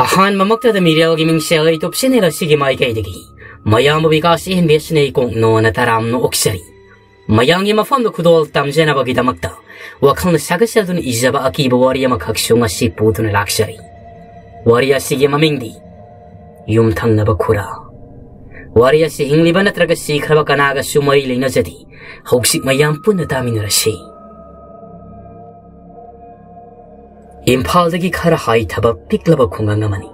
أحان ممكتد ميريا وغيمين شغي تبشيني رشيغي مايكي دقي ميام بيكاشي هم بيشني كونغ نو نترام نو أكشري ميام يما فهم دو كدول تمجينا بغي دمكتا وخلن شاكشادون إجابة أكيب واريا مكاكشوما شي بودون لاكشري واريا شيغي مميندي يوم تنغ بكورا واريا شي هنغلي بنترغ شيخربا كناغ شو مري لينا جدي هوكشي ميام بنا تامين رشي ꯏꯝꯐꯥꯜꯗꯒꯤ ꯈꯔ ꯍꯥꯏꯊꯕ ꯄꯤꯛꯂꯕ ꯈꯨꯡꯒꯪ ꯑꯃꯅꯤ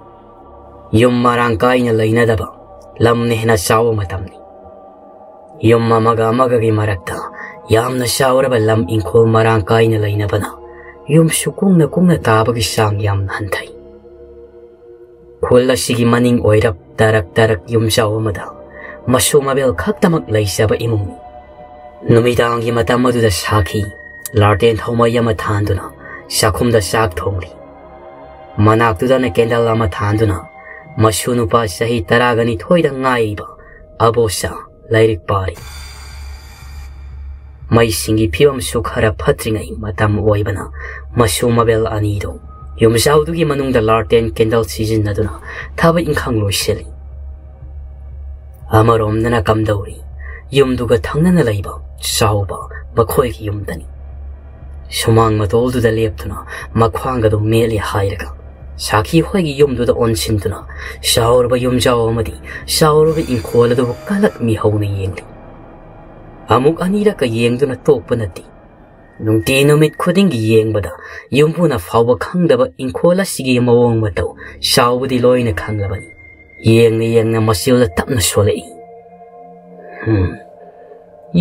ꯌꯨꯝ ꯃꯔꯥꯡ ꯀꯥꯏꯅ ꯂꯩꯅꯗꯕ ꯂꯝꯅ ꯍꯦꯟꯅ ꯆꯥꯎꯕ ꯃꯇꯝꯅꯤ ꯌꯨꯝ ꯑꯃꯒ ꯑꯃꯒꯒꯤ ꯃꯔꯛꯇ ꯌꯥꯝꯅ ꯆꯥꯎꯔꯕ ꯂꯝ ꯏꯪꯈꯣꯜ ꯃꯔꯥꯡ ꯀꯥꯏꯅ ꯂꯩꯅꯕꯅ ꯌꯨꯝꯁꯨ ꯀꯨꯡꯅ ꯀꯨꯡꯅ ꯇꯥꯕꯒꯤ ꯆꯥꯡ ꯌꯥꯝꯅ ꯍꯟꯊꯩ ꯈꯨꯜ ꯑꯁꯤꯒꯤ ꯃꯅꯤꯡ ꯑꯣꯏꯔꯞ ꯇꯔꯛ ꯇꯔꯛ ꯌꯨꯝꯖꯥꯎ ꯑꯃꯗ ꯃꯁꯨ ꯃꯕꯦꯜ ꯈꯛꯇꯃꯛ ꯂꯩꯖꯕ ꯏꯃꯨꯡꯅꯤ ꯅꯨꯃꯤꯗꯥꯡꯒꯤ ꯃꯇꯝ ꯑꯗꯨꯗ ꯁꯥꯈꯤ ꯂꯥꯔꯇꯦꯟ ꯊꯧꯃꯩ ꯑꯃ ꯊꯥꯟꯗꯨꯅ ꯆꯥꯛꯈꯨꯝꯗ ꯆꯥꯛ ꯊꯣꯡꯂꯤ ꯃꯅꯥꯛꯇꯨꯗꯅ ꯀꯦꯟꯗꯜ ꯑꯃ ꯊꯥꯟꯗꯨꯅ ꯃꯁꯨ ꯅꯨꯄꯥ ꯆꯍꯤ ꯇꯔꯥꯒ ꯅꯤꯊꯣꯏꯗ ꯉꯥꯏꯕ ꯑꯕꯣꯁꯥ ꯂꯥꯏꯔꯤꯛ ꯄꯥꯔꯤ ꯃꯩꯁꯤꯡꯒꯤ ꯐꯤꯕꯝꯁꯨ ꯈꯔ ꯐꯠꯇ꯭ꯔꯤꯉꯩ ꯃꯇꯝ ꯑꯣꯏꯕꯅ ꯃꯁꯨ ꯃꯕꯦꯜ ꯑꯅꯤꯗꯨ ꯌꯨꯝꯖꯥꯎꯗꯨꯒꯤ ꯃꯅꯨꯡꯗ ꯂꯥꯔꯇꯦꯟ ꯀꯦꯟꯗꯜ ꯁꯤꯖꯤꯟꯅꯗꯨꯅ ꯊꯕꯛ ꯏꯪꯈꯥꯡ ꯂꯣꯏꯁꯤꯜꯂꯤ ꯑꯃꯔꯣꯝꯗꯅ ꯀꯝꯗꯧꯔꯤ ꯌꯨꯝꯗꯨꯒ ꯊꯪꯅꯅ ꯂꯩꯕ ꯆꯥꯎꯕ ꯃꯈꯣꯏꯒꯤ ꯌꯨꯝꯗꯅꯤ ꯁꯨꯃꯥꯡ ꯃꯇꯣꯜꯗꯨꯗ ꯂꯦꯞꯇꯨꯅ ꯃꯈ꯭ꯋꯥꯡꯒꯗꯨ ꯃꯦꯠꯂꯤ ꯍꯥꯏꯔꯒ ꯁꯥꯈꯤ ꯍꯣꯏꯒꯤ ꯌꯨꯝꯗꯨꯗ ꯑꯣꯟꯁꯤꯟꯗꯨꯅ ꯆꯥꯎꯔꯕ ꯌꯨꯝꯖꯥꯎ ꯑꯃꯗꯤ ꯆꯥꯎꯔꯕ ꯏꯪꯈꯣꯜ ꯑꯗꯨꯕꯨ ꯀꯂꯛ ꯃꯤꯍꯧꯅ ꯌꯦꯡꯂꯤ ꯑꯃꯨꯛ ꯑꯅꯤꯔꯛꯀ ꯌꯦꯡꯗꯨꯅ ꯇꯣꯛꯄ ꯅꯠꯇꯦ ꯅꯨꯡꯇꯤ ꯅꯨꯃꯤꯠ ꯈꯨꯗꯤꯡꯒꯤ ꯌꯦꯡꯕꯗ ꯌꯨꯝꯕꯨꯅ ꯐꯥꯎꯕ ꯈꯪꯗꯕ ꯏꯪꯈꯣꯜ ꯑꯁꯤꯒꯤ ꯃꯑꯣꯡ ꯃꯇꯧ ꯆꯥꯎꯕꯗꯤ ꯂꯣꯏꯅ ꯈꯪꯂꯕꯅꯤ ꯌꯦꯡꯅ ꯌꯦꯡꯅ ꯃꯆꯤꯜꯗ ꯇꯞꯅ ꯁꯣꯜꯂꯛꯏ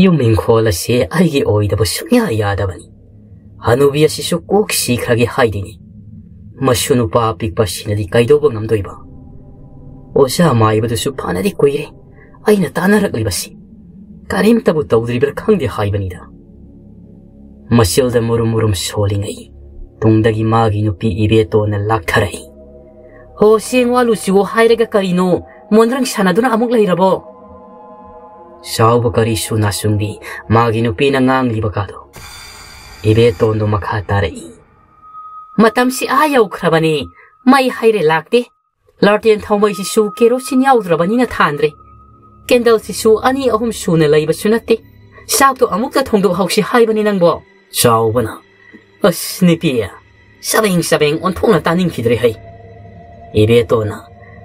ꯌꯨꯝ ꯏꯪꯈꯣꯜ ꯑꯁꯤ ꯑꯩꯒꯤ ꯑꯣꯏꯗꯕ ꯁꯨꯡꯌꯥ ꯌꯥꯗꯕꯅꯤ Hanobia Shishokok Shikhage Haidini. Mashunupa Pikpa Shinadi Kaidobo Namdoiba. Osha Maiba to Supanadi Kuire. Aina Tanarak Libasi. Karim Tabuta Udribra Kandi Haibanida. Masilda Murumurum Solingai. Tungdagi Magi Nupi Ibeto and Lakarai. Ho Singwa Lucio Hairega Karino. Mondrang Sanaduna Amuk Lairabo. Saubakari Sunasumbi. Magi Nupi Nangang Libakado. ibeton do makhata rei. Matam si ayau krabani, mai haire lakde. Lartian thomai si su kero sin yau drabani na thandre. Kendal si su ani ahum su na lai basu natte. Saab to amuk ta thongdo hau si hai bani nang bo. Sao bana. As nipia. Sabeng sabeng on thong na taning kidre hai. Ibetona.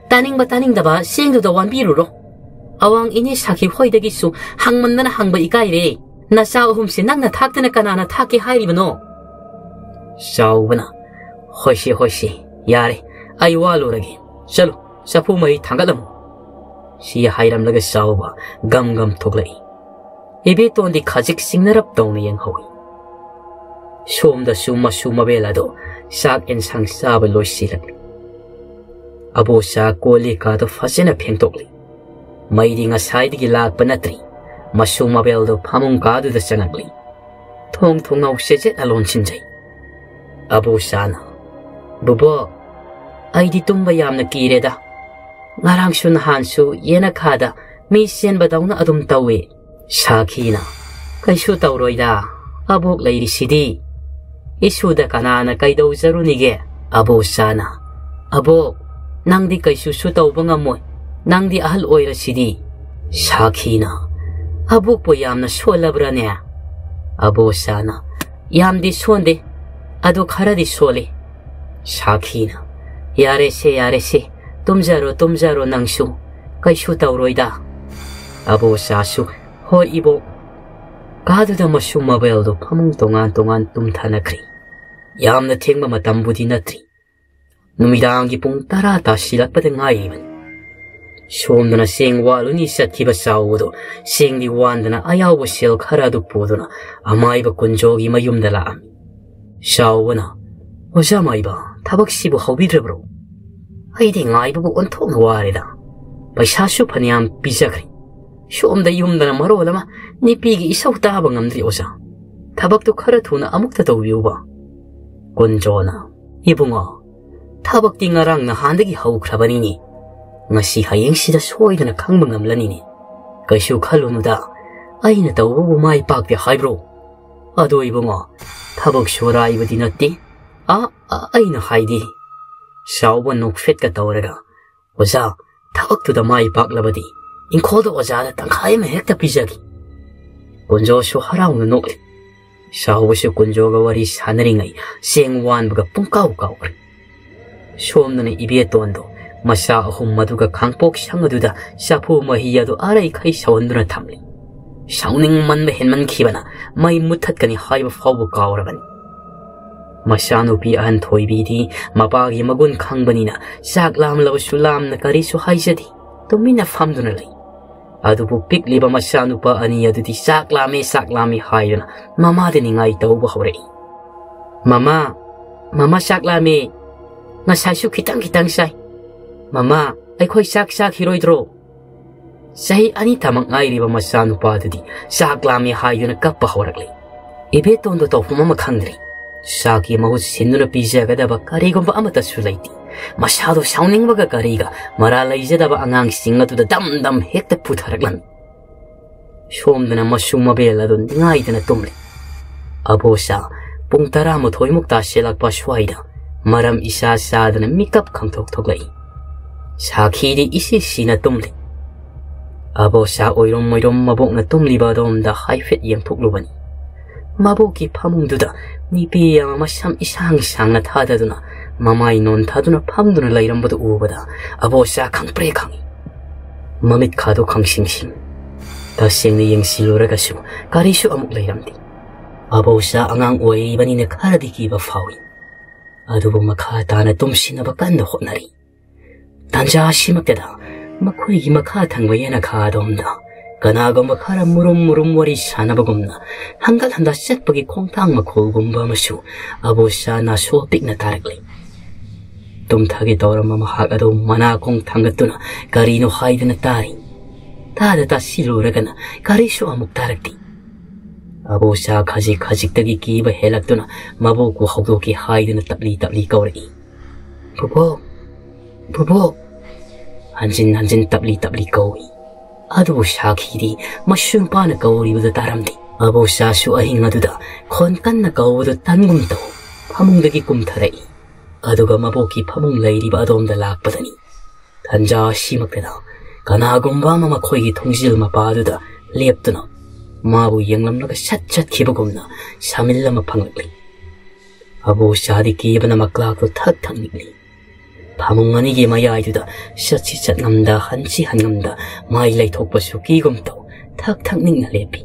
Taning ba taning daba sing do da wan biru ro. Awang ini sakhi hoi dagi su hangman na hangba ikai rei. 나샤오홈 씨 낙나 탁드네까나 나 탁기 하이리브 노. 샤오브 나. 호시 호 시. 야 레. 아이와로라 기. 샬 로. 샤푸마이 당가다 모. 시야 하이람라가 샤오 바. 감감 토글라 이. 이비 또온디 가직 싱나랍 다운이 영하오 이. 쇼음다 슈마 슈마벨라도 샥 엔상 샤벨 로시 락. 아보샤 콜리카도 파시나 팽토글 리. 마이딩아 사이드기 라빠나트 리. ꯃꯁꯨ ꯃꯕꯦꯜꯗꯣ ꯐꯃꯨꯡ ꯀꯥꯗꯨꯗ ꯆꯪꯉꯛꯂꯤ ꯊꯣꯡ ꯊꯣꯡꯅꯥꯎ ꯆꯦꯆꯦꯠꯅ ꯂꯣꯟꯁꯤꯟꯖꯩ ꯑꯕꯣꯆꯥꯅ ꯕꯨꯕꯣ ꯑꯩꯗꯤ ꯇꯨꯝꯕ ꯌꯥꯝꯅ ꯀꯤꯔꯦꯗ ꯉꯔꯥꯡꯁꯨ ꯅꯍꯥꯟꯁꯨ ꯌꯦꯅꯈꯥꯗ ꯃꯤ ꯆꯦꯟꯕꯗꯧꯅ ꯑꯗꯨꯝ ꯇꯧꯏ ꯁꯥꯈꯤꯅ ꯀꯩꯁꯨ ꯇꯧꯔꯣꯏꯗ ꯑꯕꯣꯛ ꯂꯩꯔꯤꯁꯤꯗꯤ ꯏꯁꯨꯗ ꯀꯅꯥꯅ ꯀꯩꯗꯧꯖꯔꯨꯅꯤꯒꯦ ꯑꯕꯣꯆꯥꯅ ꯑꯕꯣꯛ ꯅꯪꯗꯤ ꯀꯩꯁꯨꯁꯨ ꯇꯧꯕ ꯉꯝꯃꯣꯏ ꯅꯪꯗꯤ ꯑꯍꯜ ꯑꯣꯏꯔꯁꯤꯗꯤ ꯁꯥꯈꯤꯅ ꯍꯕꯣꯛꯄꯨ ꯌꯥꯝꯅ ꯁꯣꯜꯂꯕ꯭ꯔꯥꯅꯦ ꯑꯕꯣꯁꯥꯅ ꯌꯥꯝꯗꯤ ꯁꯣꯟꯗꯦ ꯑꯗꯨ ꯈꯔꯗꯤ ꯁꯣꯜꯂꯤ ꯁꯥꯈꯤꯅ ꯌꯥꯔꯦꯁꯦ ꯌꯥꯔꯦꯁꯦ ꯇꯨꯝꯖꯔꯣ ꯇꯨꯝꯖꯔꯣ ꯅꯪꯁꯨ ꯀꯩꯁꯨ ꯇꯧꯔꯣꯏꯗ ꯑꯕꯣꯁꯥꯁꯨ ꯍꯣꯏ ꯏꯕꯣꯛ ꯀꯥꯗꯨꯗ ꯃꯁꯨ ꯃꯣꯕꯥꯏꯜꯗꯨ ꯐꯃꯨꯡ ꯇꯣꯉꯥꯟ ꯇꯣꯉꯥꯟ ꯇꯨꯝꯊꯅꯈ꯭ꯔꯤ ꯌꯥꯝꯅ ꯊꯦꯡꯕ ꯃꯇꯝꯕꯨꯗꯤ ꯅꯠꯇ꯭ꯔꯤ ꯅꯨꯃꯤꯗꯥꯡꯒꯤ ꯄꯨꯡ ꯇꯔꯥ ꯇꯥꯁꯤꯜꯂꯛꯄꯗ ꯉꯥꯏꯔꯤꯕꯅꯤ ꯁꯣꯝꯗꯅ ꯆꯦꯡ ꯋꯥꯜꯂꯨꯅꯤ ꯆꯠꯈꯤꯕ ꯆꯥꯎꯕꯗꯣ ꯆꯦꯡꯗꯤ ꯋꯥꯟꯗꯅ ꯑꯌꯥꯎꯕ ꯁꯦꯜ ꯈꯔ ꯑꯗꯨ ꯄꯨꯗꯨꯅ ꯑꯃꯥꯏꯕ ꯀꯨꯟꯖꯣꯒꯤ ꯃꯌꯨꯝꯗ ꯂꯥꯛꯑꯝꯃꯤ ꯆꯥꯎꯕꯅ ꯑꯣꯖꯥ ꯃꯥꯏꯕ ꯊꯕꯛꯁꯤꯕꯨ ꯍꯧꯕꯤꯗ꯭ꯔꯕ꯭ꯔꯣ ꯑꯩꯗꯤ ꯉꯥꯏꯕꯕꯨ ꯑꯣꯟꯊꯣꯛꯅ ꯋꯥꯔꯦꯗ ꯄꯩꯁꯥꯁꯨ ꯐꯅꯌꯥꯝ ꯄꯤꯖꯈ꯭ꯔꯦ ꯁꯣꯝꯗ ꯌꯨꯝꯗꯅ ꯃꯔꯣꯜ ꯑꯃ ꯅꯨꯄꯤꯒꯤ ꯏꯁꯧ ꯇꯥꯕ ꯉꯝꯗ꯭ꯔꯤ ꯑꯣꯖꯥ ꯊꯕꯛꯇꯨ ꯈꯔ ꯊꯨꯅ ꯑꯃꯨꯛꯇ ꯇꯧꯕꯤꯌꯨꯕ ꯀꯨꯟꯖꯣꯅ ꯏꯕꯨꯡꯉꯣ ꯊꯕꯛꯇꯤ ꯉꯔꯥꯡ ꯅꯍꯥꯟꯗꯒꯤ ꯍꯧꯈ꯭ꯔꯕꯅꯤꯅꯦ masihayeng sida soy na kang mga mlanini. Kaisyo kalo no da, ay natawo bumay pagdi hay bro. Ado ibo nga, tabag shora ibo di nati, a ay na hay di. Sawa nukfit ka tawraga, waza, tabag to da may paglabadi. Inkodo waza na tangkay mahekta pizagi. Kunjo so haraw na nukit. Sawa si kunjo gawari sanaringay, sing wanbaga pungkaw kawar. Somna na ibietondo, ꯃꯆꯥ ꯑꯍꯨꯝ ꯃꯗꯨꯒ ꯈꯥꯡꯄꯣꯛ ꯁꯪ ꯑꯗꯨꯗ ꯆꯐꯨ ꯃꯍꯤ ꯑꯗꯨ ꯑꯔꯩꯈꯩ ꯁꯧꯍꯟꯗꯨꯅ ꯊꯝꯂꯤ ꯁꯥꯎꯅꯤꯡꯃꯟꯕ ꯍꯦꯟꯃꯟꯈꯤꯕꯅ ꯃꯩ ꯃꯨꯠꯊꯠꯀꯅꯤ ꯍꯥꯏꯕ ꯐꯥꯎꯕ ꯀꯥꯎꯔꯕꯅꯤ ꯃꯆꯥꯅꯨꯄꯤ ꯑꯍꯟ ꯊꯣꯏꯕꯤꯗꯤ ꯃꯄꯥꯒꯤ ꯃꯒꯨꯟ ꯈꯪꯕꯅꯤꯅ ꯆꯥꯛ ꯂꯥꯝꯂꯕꯁꯨ ꯂꯥꯝꯅ ꯀꯔꯤꯁꯨ ꯍꯥꯏꯖꯗꯦ ꯇꯨꯃꯤꯟꯅ ꯐꯝꯗꯨꯅ ꯂꯩ ꯑꯗꯨꯕꯨ ꯄꯤꯛꯂꯤꯕ ꯃꯆꯥꯅꯨꯄꯥ ꯑꯅꯤ ꯑꯗꯨꯗꯤ ꯆꯥꯛ ꯂꯥꯝꯃꯦ ꯆꯥꯛ ꯂꯥꯝꯃꯦ ꯍꯥꯏꯗꯨꯅ ꯃꯃꯥꯗ ꯅꯤꯡꯉꯥꯏ ꯇꯧꯕ ꯍꯧꯔꯛꯏ ꯃꯃꯥ ꯃꯃꯥ ꯆꯥꯛ ꯂꯥꯝꯃꯦ ꯉꯁꯥꯏꯁꯨ ꯈꯤꯇꯪ ꯈꯤꯇꯪ ꯆꯥꯏ ꯃꯃꯥ ꯑꯩꯈꯣꯏ ꯆꯥꯛ ꯆꯥꯈꯤꯔꯣꯏꯗ꯭ꯔꯣ ꯆꯍꯤ ꯑꯅꯤ ꯊꯃꯛ ꯉꯥꯏꯔꯤꯕ ꯃꯆꯥꯅꯨꯄꯥꯗꯨꯗꯤ ꯆꯥꯛ ꯂꯥꯝꯃꯦ ꯍꯥꯏꯗꯨꯅ ꯀꯞꯄ ꯍꯧꯔꯛꯂꯤ ꯏꯕꯦꯇꯣꯟꯗꯣ ꯇꯧꯐꯝ ꯑꯃ ꯈꯪꯗ꯭ꯔꯤ ꯆꯥꯛꯀꯤ ꯃꯍꯨꯠ ꯁꯤꯟꯗꯨꯅ ꯄꯤꯖꯒꯗꯕ ꯀꯔꯤꯒꯨꯝꯕ ꯑꯃꯠꯇꯁꯨ ꯂꯩꯇꯦ ꯃꯁꯥꯗꯣ ꯁꯥꯎꯅꯤꯡꯕꯒ ꯀꯔꯤꯒ ꯃꯔꯥ ꯂꯩꯖꯗꯕ ꯑꯉꯥꯡꯁꯤꯡ ꯑꯗꯨꯗ ꯗꯝ ꯗꯝ ꯍꯦꯛꯇ ꯄꯨꯊꯔꯛꯂꯝꯃꯤ ꯁꯣꯝꯗꯅ ꯃꯁꯨ ꯃꯕꯦꯜ ꯑꯗꯨ ꯅꯤꯡꯉꯥꯏꯗꯅ ꯇꯨꯝꯂꯤ ꯑꯕꯣꯁꯥ ꯄꯨꯡ ꯇꯔꯥꯃꯥꯊꯣꯏꯃꯨꯛ ꯇꯥꯁꯤꯜꯂꯛꯄ ꯁ꯭ꯋꯥꯏꯗ ꯃꯔꯝ ꯏꯁꯥ ꯆꯥꯗꯅ ꯃꯤꯀꯞ ꯈꯪꯊꯣꯛ ꯊꯣꯛꯂꯛꯏ sakhi di isi si na tumli. Abo sa oirong moirong mabok na tumli ba doon da hai fit yang puklo bani. Mabok ki pamung duda ni pi ya mama sham isang sang na tada duna. Mama non tada duna pam duna lairan bodo uwa bada. Abo sa kang pre kang. Mamit kado kang sing sing. Da sing ni yang silo raga su. Kari su amuk lairan di. Abo sa angang uwa iba ni na kara di ki ba fawin. Aduh, makata na tumsi na bakan na ho nari. 단자심하게 다. 마코이 이마카 당무예나 가 dom 다. 가나고 마카라 무름무름머리 샤나보검 나. 한갈한다 셋버기 콩탕 마코 곰바마 슈. 아보샤나 쇼빅나 다르글 리. tumthagi dorama mahagado mana kong tangatuna karino haidana tari tada ta silu ragana karisho amuk tarakti abo sha khaji khajik tagi kiba helaktuna mabu ku hawdo ki haidana tabli tabli kawri bubo bubo anjing anjing tabli tabli kawi. Adu shakiri masyung pa na kawi wada taramdi. Abo shashu ahing aduda konkan na kawi wada tanggung tau. Pamung dagi kum tarai. Aduga mabuki pamung lairi ba adom da lakpadani. Tanja shimakdana kanagumba mama koigi tongsil mapaduda liyapto na. Mabu yang lam naga satsat kibagom na, samil lam apangagli. Abo siya di kibana maklako 디기브나 막라고 탁탁 니글리 ꯑꯅꯤꯒꯤ ꯃꯌꯥꯏꯗꯨꯗ ꯆꯠꯁꯤ ꯆꯠꯉꯝꯗ ꯍꯟꯁꯤ ꯍꯟꯉꯝꯗ ꯃꯥꯏ ꯂꯩꯊꯣꯛꯄꯁꯨ ꯀꯤꯒꯨꯝ ꯇꯧ ꯊꯛ ꯊꯛ ꯅꯤꯛꯅ ꯂꯦꯞꯄꯤ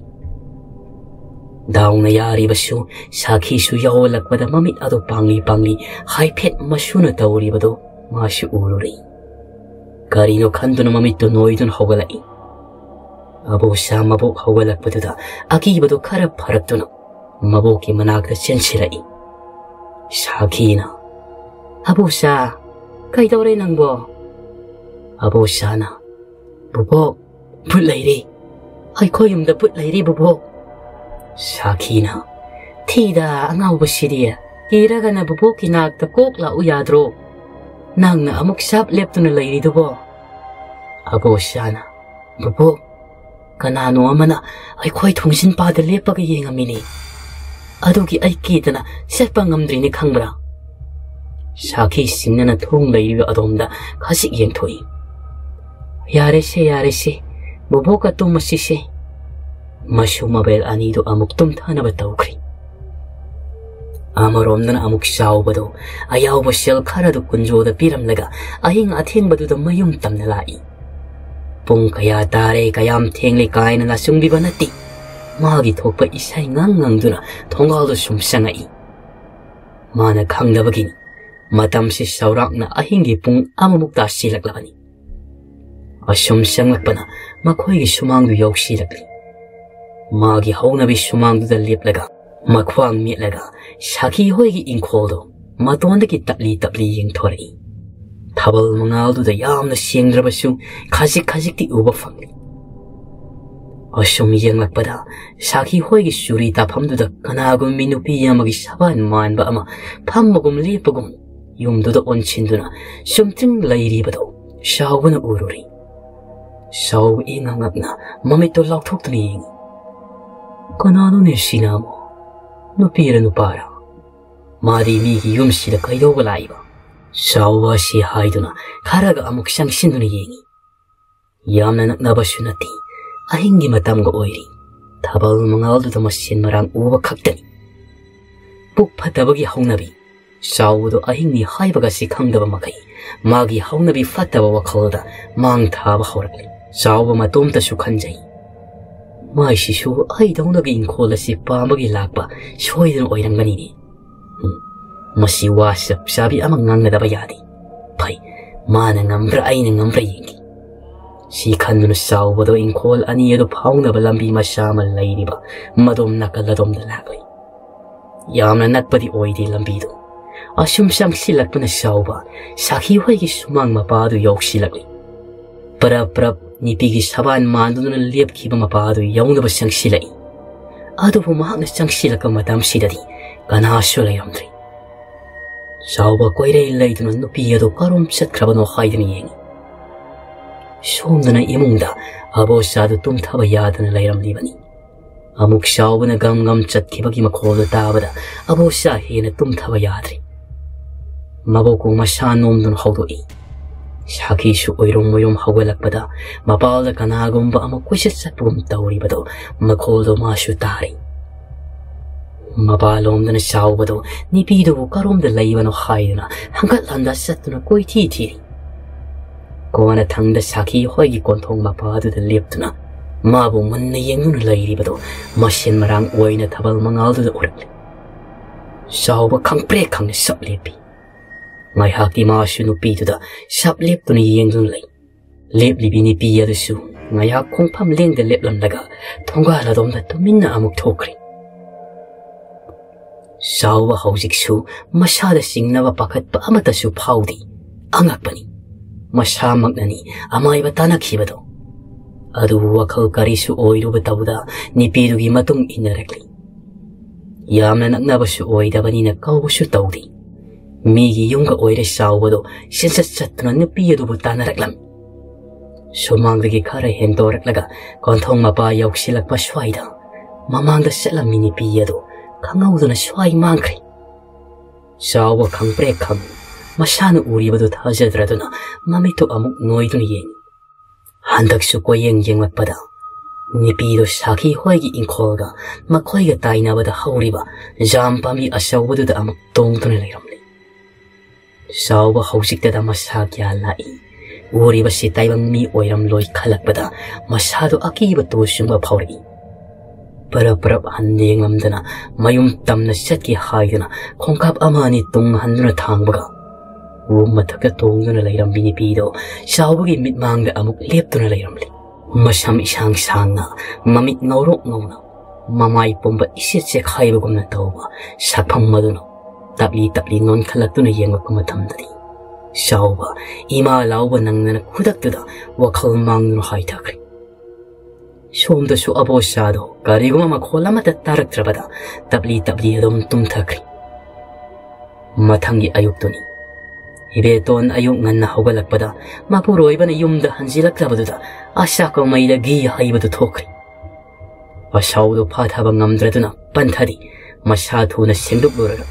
ꯗꯥꯎꯅ ꯌꯥꯔꯤꯕꯁꯨ ꯁꯥꯈꯤꯁꯨ ꯌꯥꯎꯍꯜꯂꯛꯄꯗ ꯃꯃꯤꯠ ꯑꯗꯨ ꯄꯥꯡꯂꯤ ꯄꯥꯡꯂꯤ ꯍꯥꯏꯐꯦꯠ ꯃꯁꯨꯅ ꯇꯧꯔꯤꯕꯗꯨ ꯃꯥꯁꯨ ꯎꯔꯨꯔꯤ ꯀꯔꯤꯅꯣ ꯈꯟꯗꯨꯅ ꯃꯃꯤꯠꯇꯨ ꯅꯣꯏꯗꯨꯅ ꯍꯧꯒꯠꯂꯛꯏ ꯑꯕꯣꯁꯥ ꯃꯕꯣꯛ ꯍꯧꯒꯠꯂꯛꯄꯗꯨꯗ ꯑꯀꯤꯕꯗꯨ ꯈꯔ ꯐꯔꯛꯇꯨꯅ ꯃꯕꯣꯛꯀꯤ ꯃꯅꯥꯛꯇ ꯆꯦꯟꯁꯤꯜꯂꯛꯏ ꯁꯥꯈꯤꯅ ꯑꯕꯣꯁꯥ kay daw rin bo. Abo sana. Bubo, but lady. Ay ko yung da but lady bubo. Sakina. Tida ang awo siya. Tira ka na bubo kinagtakok la uyadro. Nangna amuk amok sab lepto na lady do bo. Abo sana. Bubo. Kanano aman na ay ko ay tungsin pa dalipag iyong amini. Adugi ay kita na siya pangamdrinig hangbrang. 샤키 신나는 통레이를 얻온다 가시 이엔토이 야레시 야레시 모보가 또 마시시 마쇼마벨 아니도 아목돔 타나바타오 크리 아무로 없는 아목 샤오바도 아야오바 셀 카라도 군조다 비람라가 아잉 아탱바도다 마용 땀나라이 뽕가야 따레 가얌 탱리 가이나나 숭비바나띠 마기 독바 이샤이 낭낭두나 동가도 숨상아이 마나 강다바기니 ꯃꯇꯝꯁꯤ ꯆꯥꯎꯔꯥꯛꯅ ꯑꯍꯤꯡꯒꯤ ꯄꯨꯡ ꯑꯃꯃꯨꯛ ꯇꯥꯁꯤꯜꯂꯛꯂꯕꯅꯤ ꯑꯁꯨꯝ ꯆꯪꯂꯛꯄꯅ ꯃꯈꯣꯏꯒꯤ ꯁꯨꯃꯥꯡꯗꯨ ꯌꯧꯁꯤꯜꯂꯛꯂꯤ ꯃꯥꯒꯤ ꯍꯧꯅꯕꯤ ꯁꯨꯃꯥꯡꯗꯨꯗ ꯂꯦꯞꯂꯒ ꯃꯈ꯭ꯋꯥꯡ ꯃꯦꯠꯂꯒ ꯁꯥꯈꯤ ꯍꯣꯏꯒꯤ ꯏꯪꯈꯣꯜꯗꯣ ꯃꯇꯣꯟꯗꯒꯤ ꯇꯞꯂꯤ ꯇꯞꯂꯤ ꯌꯦꯡꯊꯣꯔꯛꯏ ꯊꯥꯕꯜ ꯃꯉꯥꯜꯗꯨꯗ ꯌꯥꯝꯅ ꯁꯦꯡꯗ꯭ꯔꯕꯁꯨ ꯈꯖꯤꯛ ꯈꯖꯤꯛꯇꯤ ꯎꯕ ꯐꯪꯂꯤ ꯑꯁꯨꯝ ꯌꯦꯡꯂꯛꯄꯗ ꯁꯥꯈꯤ ꯍꯣꯏꯒꯤ ꯆꯨꯔꯤ ꯇꯥꯐꯝꯗꯨꯗ ꯀꯅꯥꯒꯨꯝꯕꯤ ꯅꯨꯄꯤ ꯑꯃꯒꯤ ꯁꯕꯥꯟ ꯃꯥꯟꯕ ꯑꯃ ꯐꯝꯕꯒꯨꯝ ꯂꯦꯞꯄꯒꯨꯝ yomdoda onchinduna shumting lairibado shawuna ururi shaw inga ngapna mamito lakthoktni ing kanano ne shinamo nupira nupara mari mi gi yumshida kaidoga laiba shawa shi haiduna kharaga amuk shangshinduni yingi yamna naknaba shunati ahingi matamga oiri mangal mangaldu tamashin marang uba khaktani pukpha tabagi hongnabi 샤오도 아힘니 하이바가시 강다바 마카이 마기 하우나비 파타바 와카오다 망타바 하오라 샤오바 마톰타 슈칸자이 마이시 슈 아이다우나기 인콜라시 파마기 락바 쇼이든 오이랑가니니 마시 와샤 샤비 아마 강가다바 야디 파이 마나 남브라 아이나 남브라 잉기 시칸누 샤오바도 인콜 아니에도 파우나바 람비 마샤마 라이리바 마돔 나칼라돔다 라바이 야암나 낙바디 오이디 람비도 ꯆꯥꯎꯕ ꯁꯥꯈꯤ ꯍꯣꯏꯒꯤ ꯁꯨꯃꯥꯡ ꯃꯄꯥꯗꯨ ꯌꯧꯁꯤꯜꯂꯛꯂꯤ ꯄꯔꯞ ꯄꯔꯞ ꯅꯤꯄꯤꯒꯤ ꯁꯕꯥꯟ ꯃꯥꯟꯗꯨꯅ ꯂꯦꯞꯈꯤꯕ ꯃꯄꯥꯗꯨ ꯌꯧꯅꯕ ꯆꯪꯁꯤꯜꯂꯛꯏ ꯑꯗꯨꯕꯨ ꯃꯍꯥꯛꯅ ꯆꯪꯁꯤꯜꯂꯛꯄ ꯃꯇꯝꯁꯤꯗꯗꯤ ꯀꯅꯥꯁꯨ ꯂꯩꯔꯝꯗ꯭ꯔꯤ ꯆꯥꯎꯕ ꯀꯣꯏꯔꯩ ꯂꯩꯗꯨꯅ ꯅꯨꯄꯤ ꯑꯗꯨ ꯀꯔꯣꯝ ꯆꯠꯈ꯭ꯔꯕꯅꯣ ꯍꯥꯏꯗꯨꯅ ꯌꯦꯡꯉꯤ ꯁꯣꯝꯗꯅ ꯏꯃꯨꯡꯗ ꯑꯕꯣꯆꯥꯗꯨ ꯇꯨꯝꯊꯕ ꯌꯥꯗꯅ ꯂꯩꯔꯝꯂꯤꯕꯅꯤ ꯑꯃꯨꯛ ꯆꯥꯎꯕꯅ ꯒꯝ ꯒꯝ ꯆꯠꯈꯤꯕꯒꯤ ꯃꯈꯣꯜꯗꯨ ꯇꯥꯕꯗ ꯑꯕꯣꯆꯥ ꯍꯦꯟꯅ ꯇꯨꯝꯊꯕ ꯌꯥꯗ꯭ꯔꯤ ꯃꯕꯣꯛꯀꯨ ꯃꯁꯥ ꯅꯣꯝꯗꯨꯅ ꯍꯧꯗꯣꯛꯏ ꯁꯥꯈꯤꯁꯨ ꯑꯣꯏꯔꯣꯝ ꯑꯣꯏꯔꯣꯝ ꯍꯧꯒꯠꯂꯛꯄꯗ ꯃꯄꯥꯜꯗ ꯀꯅꯥꯒꯨꯝꯕ ꯑꯃ ꯀꯣꯏꯆꯠ ꯆꯠꯄꯒꯨꯝ ꯇꯧꯔꯤꯕꯗꯣ ꯃꯈꯣꯜꯗꯣ ꯃꯥꯁꯨ ꯇꯥꯔꯤ ꯃꯄꯥꯂꯣꯝꯗꯅ ꯆꯥꯎꯕꯗꯣ ꯅꯨꯄꯤꯗꯨꯕꯨ ꯀꯔꯣꯝꯗ ꯂꯩꯕꯅꯣ ꯍꯥꯏꯗꯨꯅ ꯍꯪꯒꯠ ꯍꯟꯗ ꯆꯠꯇꯨꯅ ꯀꯣꯏꯊꯤ ꯊꯤꯔꯤ ꯀꯣꯟꯅ ꯊꯪꯗ ꯁꯥꯈꯤ ꯍꯣꯏꯒꯤ ꯀꯣꯟꯊꯣꯡ ꯃꯄꯥꯗꯨꯗ ꯂꯦꯞꯇꯨꯅ ꯃꯥꯕꯨ ꯃꯨꯟꯅ ꯌꯦꯡꯗꯨꯅ ꯂꯩꯔꯤꯕꯗꯣ ꯃꯁꯤꯟ ꯃꯔꯥꯡ ꯑꯣꯏꯅ ꯊꯕꯜ ꯃꯉꯥꯜꯗꯨꯗ ꯎꯔꯛꯂꯤ ꯆꯥꯎꯕ ꯈꯪꯄ꯭ꯔꯦꯛ ꯈꯪꯅ ꯁꯞ ꯂꯦꯞꯄꯤ ngai haki maashu no pi da shap lep tu ni yeng dun lai. Lep li bini pi yadu su. ngai hak kong pam leng de lep lam laga. Tongga la dom da tu minna amuk tokri. Sawa hausik su masada singnava pakat pa amata su paudi. Angak pani. Masha magnani amai batanak hibado. Adu wakal karisu oiru batauda nipidu gi matung indirectly. Yamna naknaba su oida bani kaubu su taudi. ꯌꯨꯝꯒ ꯑꯣꯏꯔꯦ ꯆꯥꯎꯕꯗꯣ ꯁꯤꯟꯆꯠ ꯆꯠꯇꯨꯅ ꯅꯨꯄꯤ ꯑꯗꯨꯕꯨ ꯇꯥꯟꯅꯔꯛꯂꯝꯃꯤ ꯁꯨꯃꯥꯡꯗꯒꯤ ꯈꯔ ꯍꯦꯟꯗꯣꯔꯛꯂꯒ ꯀꯣꯟꯊꯣꯡ ꯃꯄꯥ ꯌꯧꯁꯤꯜꯂꯛꯄ ꯁ꯭ꯋꯥꯏꯗ ꯃꯃꯥꯡꯗ ꯆꯠꯂꯝꯃꯤ ꯅꯨꯄꯤ ꯑꯗꯣ ꯈꯪꯍꯧꯗꯅ ꯁ꯭ꯋꯥꯏ ꯃꯥꯡꯈ꯭ꯔꯦ ꯆꯥꯎꯕ ꯈꯪꯄ꯭ꯔꯦꯛ ꯈꯪ ꯃꯁꯥꯅ ꯎꯔꯤꯕꯗꯨ ꯊꯥꯖꯗ꯭ꯔꯗꯨꯅ ꯃꯃꯤꯠꯇꯨ ꯑꯃꯨꯛ ꯅꯣꯏꯗꯨꯅ ꯌꯦꯡꯉꯤ ꯍꯟꯗꯛꯁꯨ ꯀꯣꯌꯦꯡ ꯌꯦꯡꯂꯛꯄꯗ ꯅꯨꯄꯤꯗꯨ ꯁꯥꯈꯤ ꯍꯣꯏꯒꯤ ꯏꯪꯈꯣꯜꯒ ꯃꯈꯣꯏꯒ ꯇꯥꯏꯅꯕꯗ ꯍꯧꯔꯤꯕ ꯖꯥꯝ ꯄꯥꯝꯕꯤ ꯑꯆꯧꯕꯗꯨꯗ ꯑꯃꯨꯛ ꯇꯣꯡꯗꯨꯅ ꯂꯩꯔꯝꯂꯤ ꯆꯥꯎꯕ ꯍꯧꯖꯤꯛꯇꯗ ꯃꯁꯥ ꯒ꯭ꯌꯥꯟ ꯂꯥꯛꯏ ꯎꯔꯤꯕꯁꯤ ꯇꯥꯏꯕꯪ ꯃꯤ ꯑꯣꯏꯔꯝꯂꯣꯏ ꯈꯜꯂꯛꯄꯗ ꯃꯁꯥꯗꯨ ꯑꯀꯤꯕ ꯇꯨꯁꯨꯝꯕ ꯐꯥꯎꯔꯛꯏ ꯄꯔꯞ ꯄꯔꯞ ꯍꯟꯌꯦꯡꯂꯝꯗꯅ ꯃꯌꯨꯝ ꯇꯝꯅ ꯆꯠꯀꯦ ꯍꯥꯏꯗꯨꯅ ꯈꯣꯡꯀꯥꯞ ꯑꯃ ꯑꯅꯤ ꯇꯨꯡ ꯍꯟꯗꯨꯅ ꯊꯥꯡꯕꯒ ꯎ ꯃꯊꯛꯇ ꯇꯣꯡꯗꯨꯅ ꯂꯩꯔꯝꯕꯤ ꯅꯨꯄꯤꯗꯣ ꯆꯥꯎꯕꯒꯤ ꯃꯤꯠꯃꯥꯡꯗ ꯑꯃꯨꯛ ꯂꯦꯞꯇꯨꯅ ꯂꯩꯔꯝꯂꯤ ꯃꯁꯝ ꯏꯁꯥꯡ ꯁꯥꯡꯅ ꯃꯃꯤꯠ ꯉꯧꯔꯣꯛ ꯉꯧꯅ ꯃꯃꯥꯏ ꯄꯨꯝꯕ ꯏꯁꯦꯠ ꯆꯦꯛꯈꯥꯏꯕꯒꯨꯝꯅ ꯇꯧꯕ ꯁꯛꯐꯝ ꯑꯗꯨꯅ takli takli non khala tu na yeng ko matam dari shawba ima lawba nang na khudak tu da wa khal mang nu hai takri shom da shu abo shado gari goma ma khola ma tarak trabada tabli tabli dom tum takri matangi ayuk tu ni ibe ton ayuk ngan na hogalak pada ma pu roi bana yum da hanjilak trabadu da asha ko mai da gi hai badu thokri ᱟᱥᱟᱣᱫᱚ ᱯᱟᱛᱷᱟᱵᱟᱝ ᱟᱢᱫᱨᱮᱫᱱᱟ ᱯᱟᱱᱛᱷᱟᱫᱤ ᱢᱟᱥᱟᱛᱷᱩᱱᱟ ᱥᱮᱢᱫᱩᱠ ᱞᱚᱨᱟᱜᱟ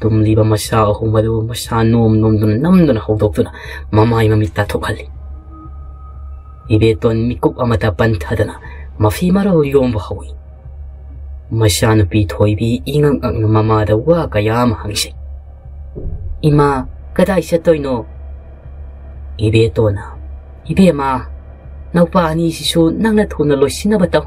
ꯁꯣꯝꯗꯁꯨ ꯑꯕꯣꯆꯥꯗꯣ ꯀꯔꯤꯒꯨꯝꯕ ꯃꯈꯣꯜ ꯑꯃꯠꯇ ꯇꯥꯔꯛꯇ꯭ꯔꯕꯗ ꯇꯞꯂꯤ ꯇꯞꯂꯤ ꯑꯗꯨꯝ ꯇꯨꯝꯊꯈ꯭ꯔꯤ ꯃꯊꯪꯒꯤ ꯑꯌꯨꯛꯇꯨꯅꯤ ꯏꯕꯦꯇꯣꯟ ꯑꯌꯨꯛ ꯉꯟꯅ ꯍꯧꯒꯠꯂꯛꯄꯗ ꯃꯄꯨꯔꯣꯏꯕꯅ ꯌꯨꯝꯗ ꯍꯟꯖꯤꯜꯂꯛꯂꯕꯗꯨꯗ ꯑꯁꯥ ꯀꯧꯃꯩꯗ ꯘꯤ ꯍꯩꯕꯗꯨ ꯊꯣꯛꯈ꯭ꯔꯤ ꯑꯁꯥꯎꯗꯨ ꯐꯥꯊꯕ ꯉꯝꯗ꯭ꯔꯗꯨꯅ ꯄꯟꯊꯗꯤ ꯃꯁꯥ ꯊꯨꯅ ꯁꯦꯡꯗꯣꯛꯂꯨꯔꯒ